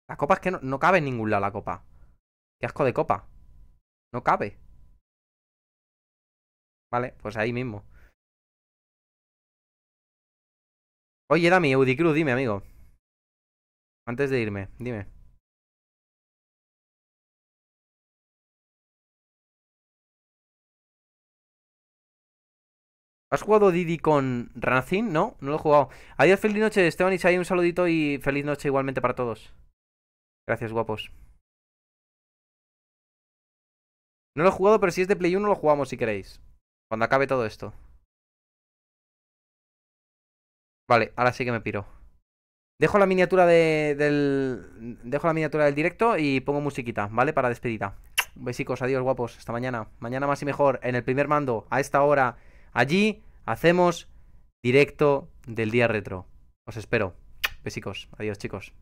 S2: La copa es que no, cabe en ningún lado, la copa. Qué asco de copa. No cabe. Vale, pues ahí mismo. Oye, Dami, Eudicruz, dime, amigo. Antes de irme, dime. ¿Has jugado Didi con Racing? No, no lo he jugado. Adiós, feliz noche, Esteban Isai, un saludito y feliz noche igualmente para todos. Gracias, guapos. No lo he jugado, pero si es de Play 1 lo jugamos si queréis. Cuando acabe todo esto. Vale, ahora sí que me piro. Dejo la miniatura de, del. Dejo la miniatura del directo y pongo musiquita, ¿vale? Para despedida. Besicos, adiós, guapos. Hasta mañana. Mañana más y mejor. En el primer mando, a esta hora. Allí hacemos directo del día retro. Os espero. Besicos. Adiós, chicos.